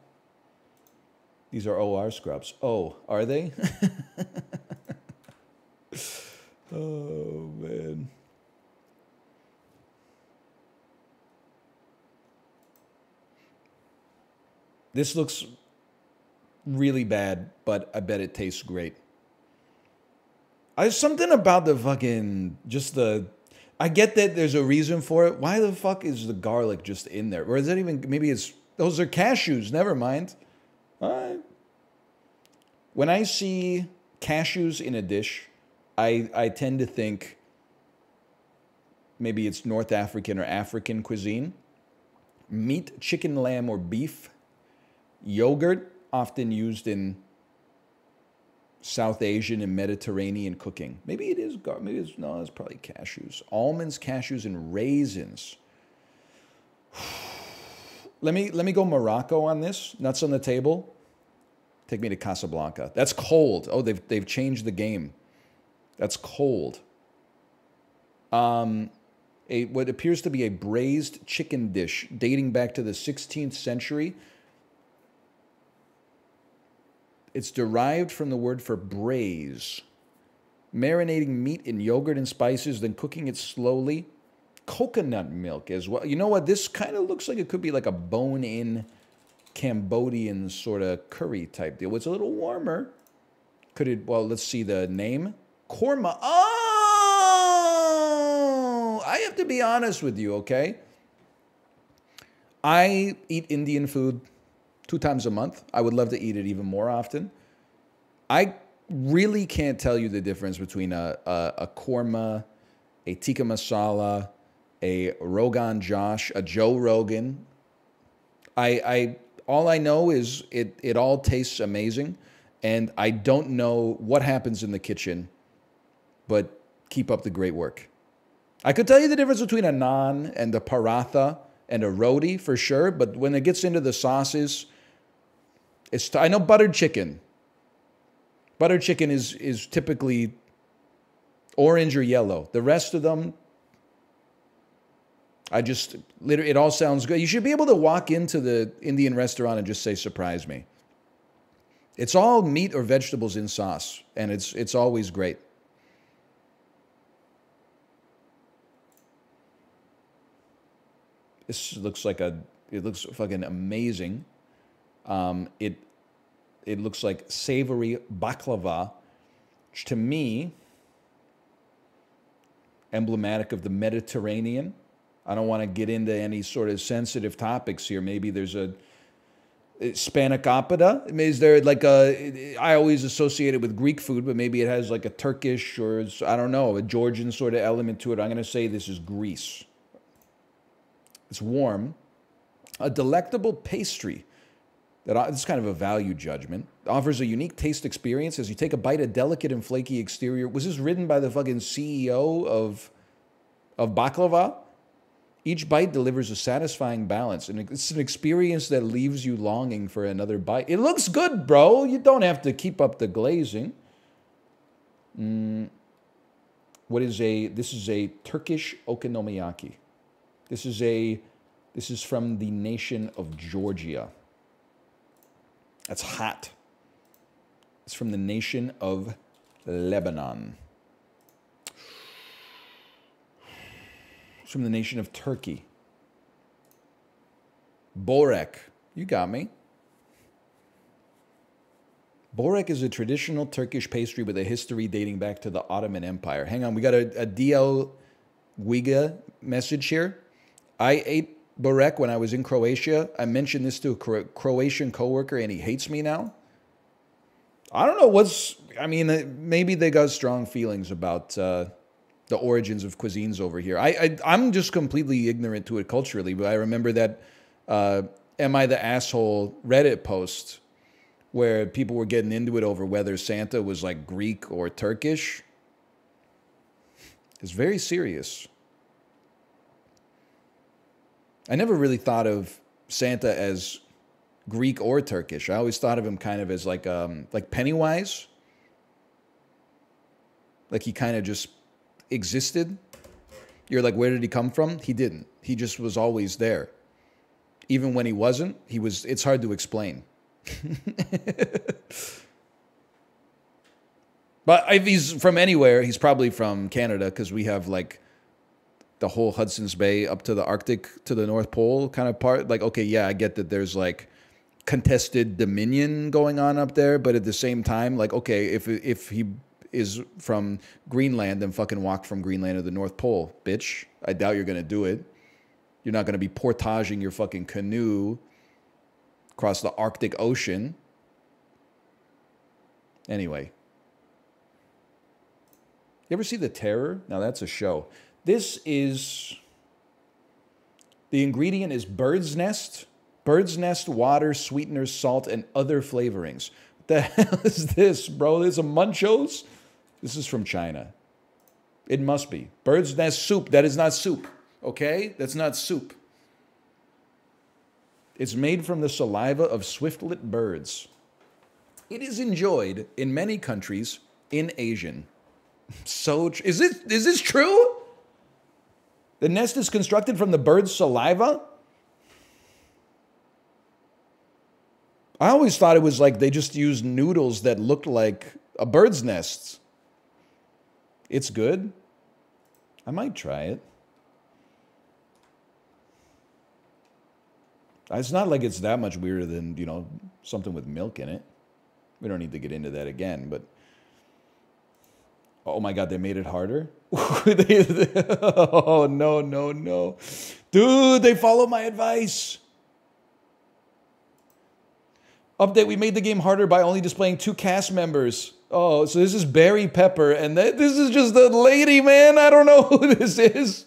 These are OR scrubs. Oh, are they? oh, man. This looks really bad, but I bet it tastes great. I something about the fucking just the I get that there's a reason for it. Why the fuck is the garlic just in there? Or is that even maybe it's those are cashews, never mind. When I see cashews in a dish, I I tend to think maybe it's North African or African cuisine. Meat, chicken, lamb, or beef. Yogurt, often used in South Asian and Mediterranean cooking. Maybe it is. Maybe it's no. It's probably cashews, almonds, cashews, and raisins. let me let me go Morocco on this. Nuts on the table. Take me to Casablanca. That's cold. Oh, they've they've changed the game. That's cold. Um, a what appears to be a braised chicken dish dating back to the 16th century. It's derived from the word for braise. Marinating meat in yogurt and spices, then cooking it slowly. Coconut milk as well. You know what? This kind of looks like it could be like a bone in Cambodian sort of curry type deal. It's a little warmer. Could it, well, let's see the name. Korma. Oh! I have to be honest with you, okay? I eat Indian food two times a month. I would love to eat it even more often. I really can't tell you the difference between a, a, a korma, a tikka masala, a Rogan Josh, a Joe Rogan. I, I all I know is it, it all tastes amazing, and I don't know what happens in the kitchen, but keep up the great work. I could tell you the difference between a naan and a paratha and a roti for sure, but when it gets into the sauces, it's I know buttered chicken. Buttered chicken is is typically orange or yellow. The rest of them, I just literally, it all sounds good. You should be able to walk into the Indian restaurant and just say, "Surprise me." It's all meat or vegetables in sauce, and it's it's always great. This looks like a. It looks fucking amazing. Um, it it looks like savory baklava, which to me emblematic of the Mediterranean. I don't want to get into any sort of sensitive topics here. Maybe there's a spanakopita. I is there like a? I always associate it with Greek food, but maybe it has like a Turkish or I don't know a Georgian sort of element to it. I'm going to say this is Greece. It's warm, a delectable pastry that it's kind of a value judgment. Offers a unique taste experience as you take a bite of delicate and flaky exterior. Was this written by the fucking CEO of of baklava? Each bite delivers a satisfying balance, and it's an experience that leaves you longing for another bite. It looks good, bro. You don't have to keep up the glazing. Mm. What is a? This is a Turkish okonomiyaki. This is a. This is from the nation of Georgia. That's hot. It's from the nation of Lebanon. It's from the nation of Turkey. Borek. You got me. Borek is a traditional Turkish pastry with a history dating back to the Ottoman Empire. Hang on, we got a, a DL Guiga message here. I ate Borek when I was in Croatia. I mentioned this to a Cro- Croatian coworker and he hates me now. I don't know what's. I mean, uh, maybe they got strong feelings about uh, the origins of cuisines over here. I, I am just completely ignorant to it culturally, but I remember that uh, "Am I the asshole?" Reddit post where people were getting into it over whether Santa was like Greek or Turkish. It's very serious. I never really thought of Santa as Greek or Turkish. I always thought of him kind of as like um, like Pennywise. Like he kind of just existed. You're like, where did he come from? He didn't. He just was always there. Even when he wasn't, he was. It's hard to explain. but if he's from anywhere, he's probably from Canada because we have like the whole Hudson's Bay up to the Arctic to the North Pole kind of part. Like, okay, yeah, I get that there's like contested dominion going on up there, but at the same time, like, okay, if if he is from Greenland, then fucking walk from Greenland to the North Pole, bitch. I doubt you're gonna do it. You're not gonna be portaging your fucking canoe across the Arctic Ocean. Anyway. You ever see The Terror? Now that's a show. This is the ingredient is bird's nest, bird's nest, water, sweeteners, salt, and other flavorings. What the hell is this, bro? There's a Munchos? This is from China. It must be. Bird's nest soup. That is not soup. Okay? That's not soup. It's made from the saliva of swiftlet birds. It is enjoyed in many countries in Asian. So, is this, is this true? The nest is constructed from the bird's saliva? I always thought it was like they just used noodles that looked like a bird's nest. It's good. I might try it. It's not like it's that much weirder than, you know, something with milk in it. We don't need to get into that again, but Oh my God, they made it harder? oh, no, no, no. Dude, they follow my advice. Update, we made the game harder by only displaying two cast members. Oh, so this is Barry Pepper, and this is just a lady, man. I don't know who this is.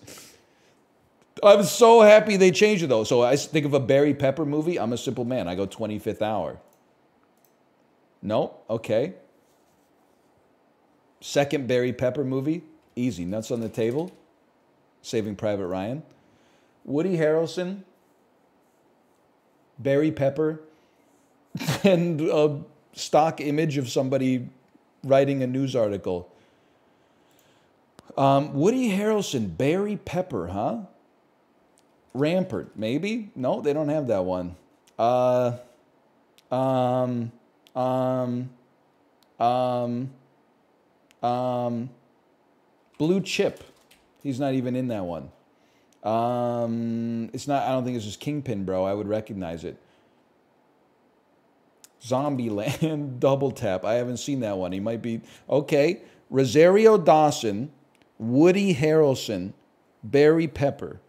I'm so happy they changed it, though. So I think of a Barry Pepper movie. I'm a simple man. I go 25th hour. No? Okay. Second Barry Pepper movie, easy. Nuts on the Table, Saving Private Ryan. Woody Harrelson, Barry Pepper, and a stock image of somebody writing a news article. Um, Woody Harrelson, Barry Pepper, huh? Rampart, maybe? No, they don't have that one. Uh, um, um, um, um, Blue Chip. He's not even in that one. Um, it's not. I don't think it's just Kingpin, bro. I would recognize it. Zombieland Double Tap. I haven't seen that one. He might be okay. Rosario Dawson, Woody Harrelson, Barry Pepper.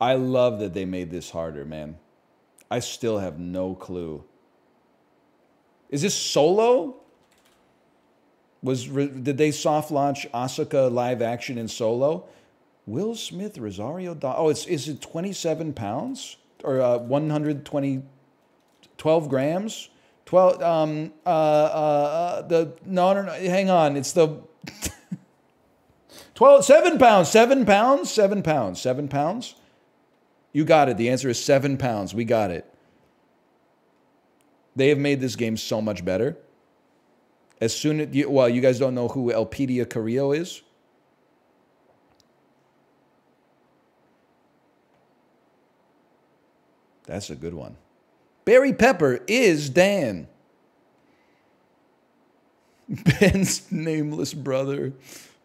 I love that they made this harder, man. I still have no clue. Is this solo? Was did they soft launch Asuka live action in solo? Will Smith, Rosario. Oh, it's is it 27 pounds or uh, 120 12 grams? 12 um uh, uh uh the no no no hang on it's the 12 7 pounds 7 pounds 7 pounds 7 pounds you got it the answer is 7 pounds we got it they have made this game so much better as soon as you, well you guys don't know who Elpidia Carrillo is That's a good one. Barry Pepper is Dan. Ben's nameless brother.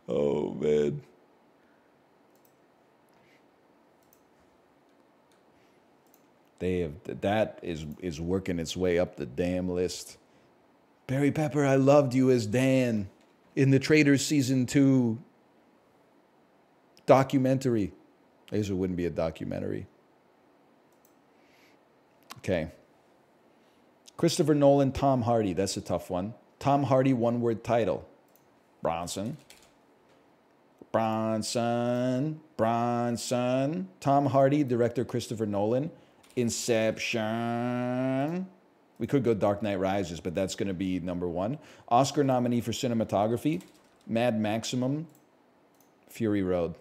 Oh, man. They have that is is working its way up the damn list. Barry Pepper, I loved you as Dan in the Traitors season two documentary. I guess it wouldn't be a documentary. Okay. Christopher Nolan, Tom Hardy. That's a tough one. Tom Hardy, one word title. Bronson. Bronson. Bronson. Tom Hardy, director Christopher Nolan. Inception. We could go Dark Knight Rises, but that's going to be number one. Oscar nominee for cinematography. Mad Maximum. Fury Road.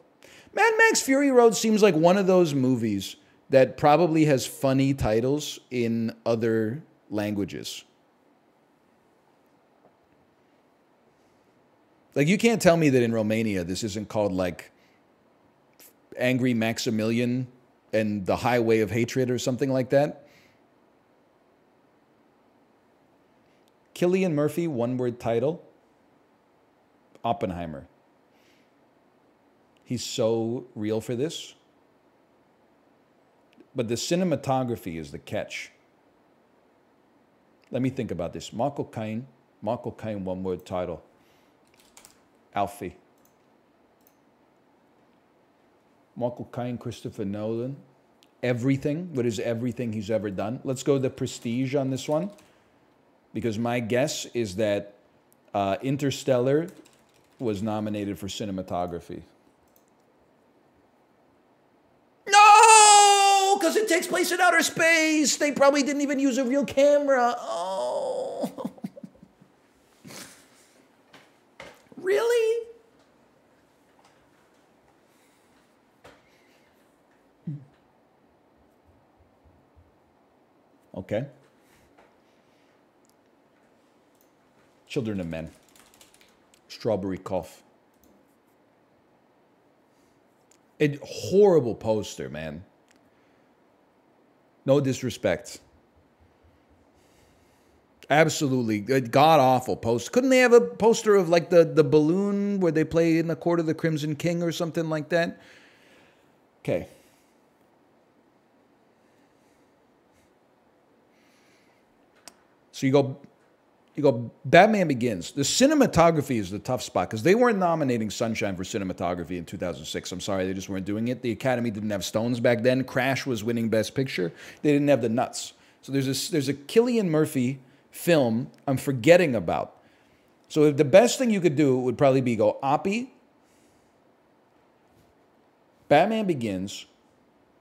Mad Max Fury Road seems like one of those movies that probably has funny titles in other languages. Like you can't tell me that in Romania this isn't called like Angry Maximilian and the Highway of Hatred or something like that. Cillian Murphy, one word title. Oppenheimer. He's so real for this. But the cinematography is the catch. Let me think about this. Michael Caine, Michael Caine, one word title. Alfie. Michael Caine, Christopher Nolan. Everything. What is everything he's ever done? Let's go the prestige on this one. Because my guess is that uh, Interstellar was nominated for cinematography. No! Because it takes place in outer space. They probably didn't even use a real camera. Oh. really? Okay. Children of Men. Strawberry Cough. A horrible poster, man. No disrespect. Absolutely, god awful post. Couldn't they have a poster of like the the balloon where they play in the court of the Crimson King or something like that? Okay. So you go you go Batman Begins. The cinematography is the tough spot because they weren't nominating Sunshine for cinematography in 2006. I'm sorry, they just weren't doing it. The Academy didn't have stones back then. Crash was winning Best Picture. They didn't have the nuts. So there's a, there's a Cillian Murphy film I'm forgetting about. So the best thing you could do would probably be go Oppie, Batman Begins.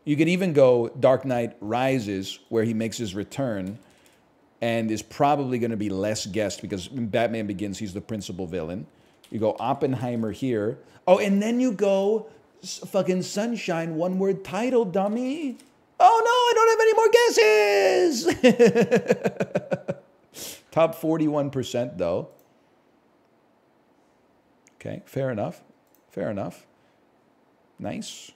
You could even go Dark Knight Rises, where he makes his return and is probably going to be less guessed because Batman Begins, he's the principal villain. You go Oppenheimer here. Oh, and then you go fucking Sunshine, one word title, dummy. Oh no, I don't have any more guesses. Top 41% though. Okay, fair enough. Fair enough. Nice.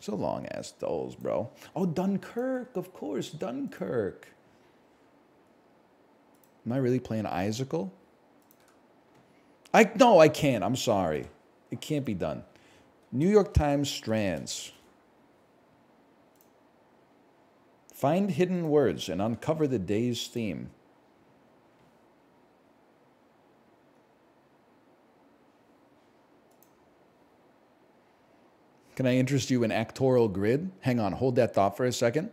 So long ass dolls, bro. Oh, Dunkirk, of course, Dunkirk. Am I really playing Icicle? I no, I can't. I'm sorry. It can't be done. New York Times strands. Find hidden words and uncover the day's theme. Can I interest you in actorial grid? Hang on, hold that thought for a second.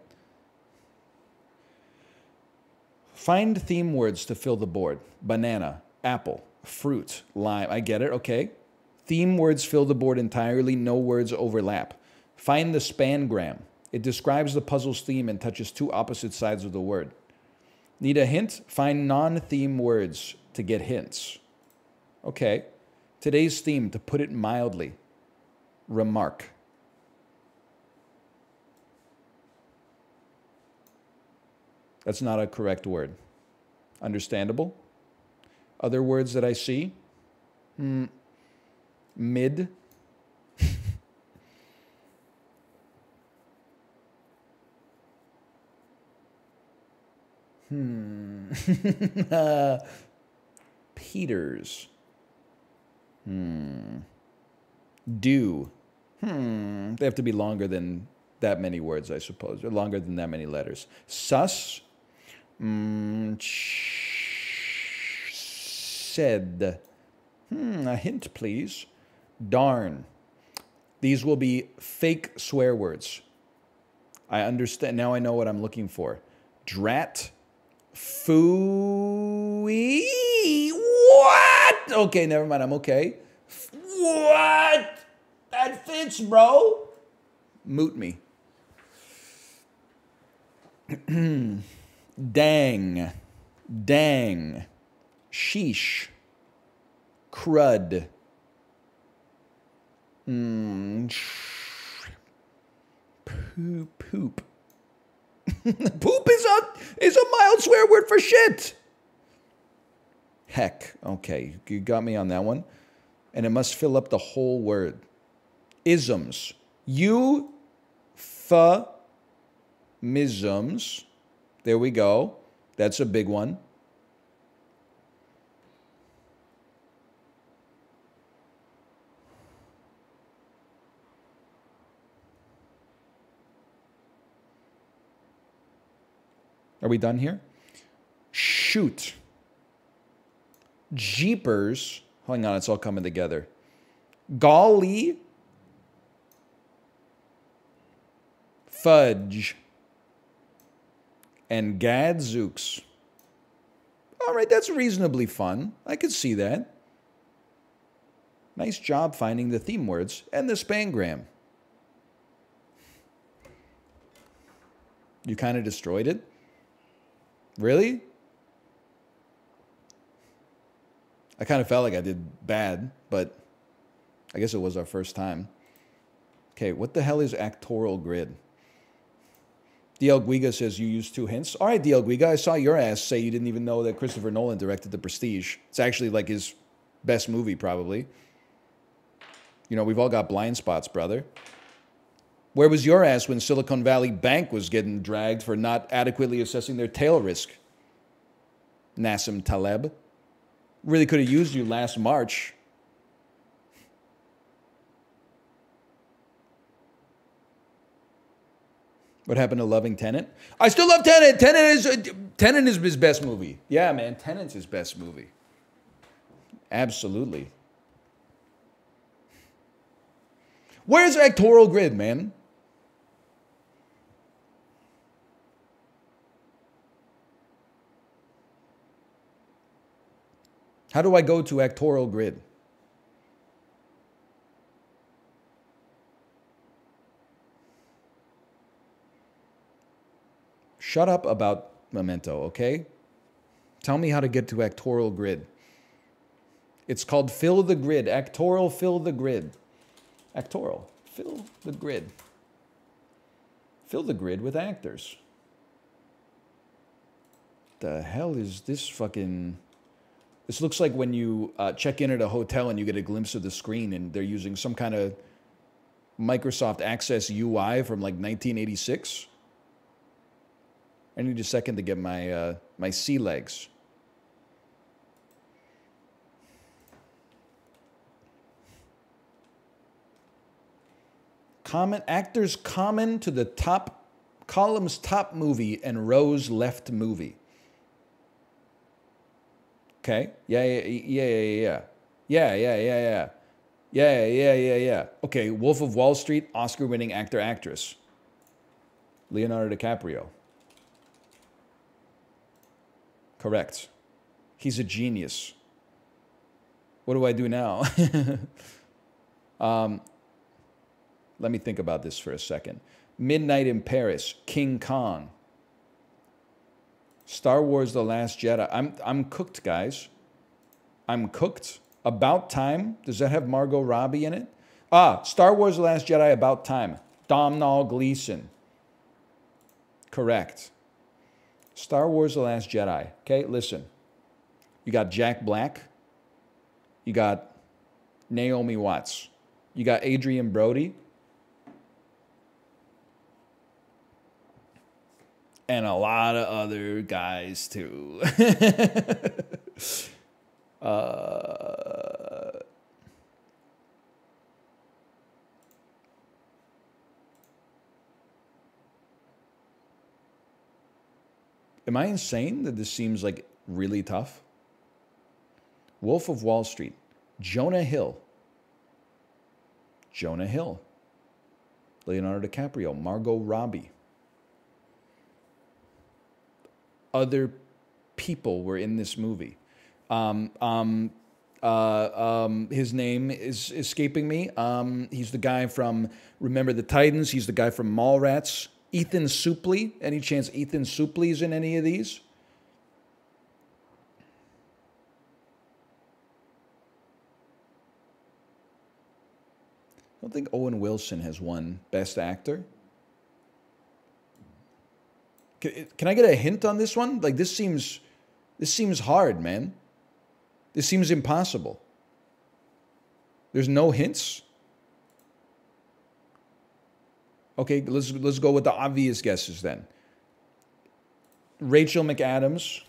Find theme words to fill the board banana, apple, fruit, lime. I get it, okay. Theme words fill the board entirely, no words overlap. Find the spangram. It describes the puzzle's theme and touches two opposite sides of the word. Need a hint? Find non theme words to get hints. Okay. Today's theme, to put it mildly, remark. That's not a correct word. Understandable? Other words that I see? Hmm. Mid. hmm. uh, Peters. Hmm. Do. Hmm. They have to be longer than that many words, I suppose, or longer than that many letters. Sus. Mm, said. Hmm, a hint, please. Darn. These will be fake swear words. I understand. Now I know what I'm looking for. Drat. Fooey. What? Okay, never mind. I'm okay. What? That fits, bro. Moot me. Dang. Dang. Sheesh. Crud. Mm. Poop. Poop. poop is a is a mild swear word for shit. Heck. Okay, you got me on that one. And it must fill up the whole word. Isms. You misms. There we go. That's a big one. Are we done here? Shoot. Jeepers. Hang on, it's all coming together. Golly. Fudge. And gadzooks. All right, that's reasonably fun. I could see that. Nice job finding the theme words and the spangram. You kind of destroyed it? Really? I kind of felt like I did bad, but I guess it was our first time. Okay, what the hell is actorial grid? DL Guiga says you used two hints. All right, DL Guiga, I saw your ass say you didn't even know that Christopher Nolan directed The Prestige. It's actually like his best movie, probably. You know, we've all got blind spots, brother. Where was your ass when Silicon Valley Bank was getting dragged for not adequately assessing their tail risk? Nassim Taleb. Really could have used you last March. What happened to loving Tenant? I still love Tenant. Tenant is Tenet is his best movie. Yeah, man, Tenet's his best movie. Absolutely. Where's Actorial Grid, man? How do I go to Actorial Grid? Shut up about Memento, okay? Tell me how to get to Actorial Grid. It's called Fill the Grid. Actorial Fill the Grid. Actorial. Fill the grid. Fill the grid with actors. The hell is this fucking This looks like when you uh, check in at a hotel and you get a glimpse of the screen and they're using some kind of Microsoft Access UI from like 1986. I need a second to get my uh, my sea legs. Comment actors common to the top columns top movie and rows left movie. Okay. Yeah, yeah, yeah, yeah, yeah. Yeah, yeah, yeah, yeah. Yeah, yeah, yeah, yeah. Okay, Wolf of Wall Street, Oscar winning actor actress. Leonardo DiCaprio. Correct. He's a genius. What do I do now? um, let me think about this for a second. Midnight in Paris, King Kong, Star Wars The Last Jedi. I'm, I'm cooked, guys. I'm cooked. About Time, does that have Margot Robbie in it? Ah, Star Wars The Last Jedi, About Time. Domhnall Gleeson. Correct. Star Wars The Last Jedi. Okay, listen. You got Jack Black. You got Naomi Watts. You got Adrien Brody. and a lot of other guys too. uh, am I insane that this seems like really tough? Wolf of Wall Street, Jonah Hill. Jonah Hill. Leonardo DiCaprio, Margot Robbie. other people were in this movie. Um, um, uh, um, his name is escaping me. Um, he's the guy from Remember the Titans. He's the guy from Mallrats. Ethan Suplee. Any chance Ethan Suplee's in any of these? I don't think Owen Wilson has won Best Actor. Can I get a hint on this one? Like this seems this seems hard, man. This seems impossible. There's no hints. Okay, let's let's go with the obvious guesses then. Rachel McAdams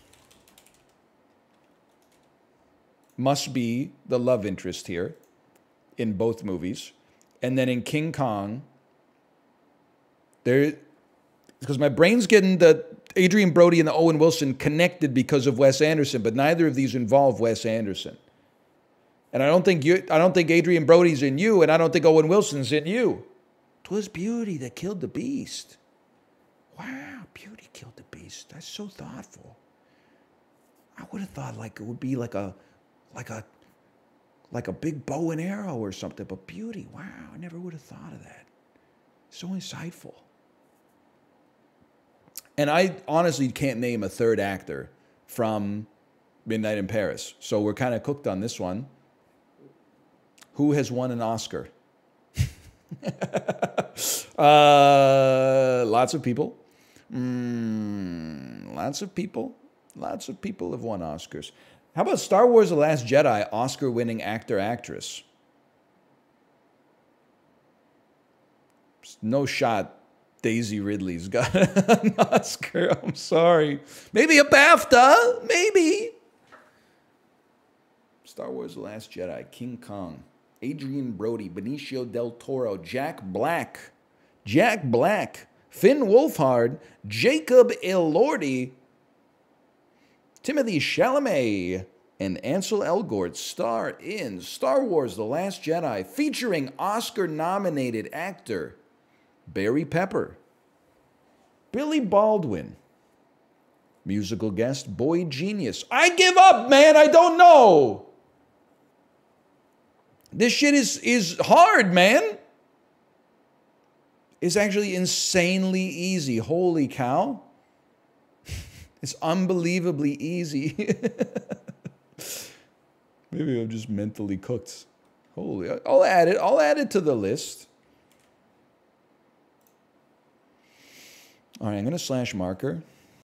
must be the love interest here in both movies. And then in King Kong, there because my brain's getting the Adrien Brody and the Owen Wilson connected because of Wes Anderson, but neither of these involve Wes Anderson. And I don't think you I don't think Adrien Brody's in you, and I don't think Owen Wilson's in you. Twas beauty that killed the beast. Wow, beauty killed the beast. That's so thoughtful. I would have thought like it would be like a like a like a big bow and arrow or something, but beauty, wow, I never would have thought of that. So insightful. And I honestly can't name a third actor from Midnight in Paris. So we're kind of cooked on this one. Who has won an Oscar? uh, lots of people. Mm, lots of people. Lots of people have won Oscars. How about Star Wars The Last Jedi Oscar winning actor actress? No shot Daisy Ridley's got an Oscar. I'm sorry. Maybe a BAFTA. Maybe. Star Wars The Last Jedi, King Kong, Adrien Brody, Benicio del Toro, Jack Black, Jack Black, Finn Wolfhard, Jacob Elordi, Timothée Chalamet, and Ansel Elgort star in Star Wars The Last Jedi, featuring Oscar nominated actor Barry Pepper, Billy Baldwin, musical guest Boy Genius. I give up, man. I don't know. This shit is is hard, man. It's actually insanely easy. Holy cow. It's unbelievably easy. Maybe I'm just mentally cooked. Holy, I'll add it. I'll add it to the list. All right, I'm going to slash marker.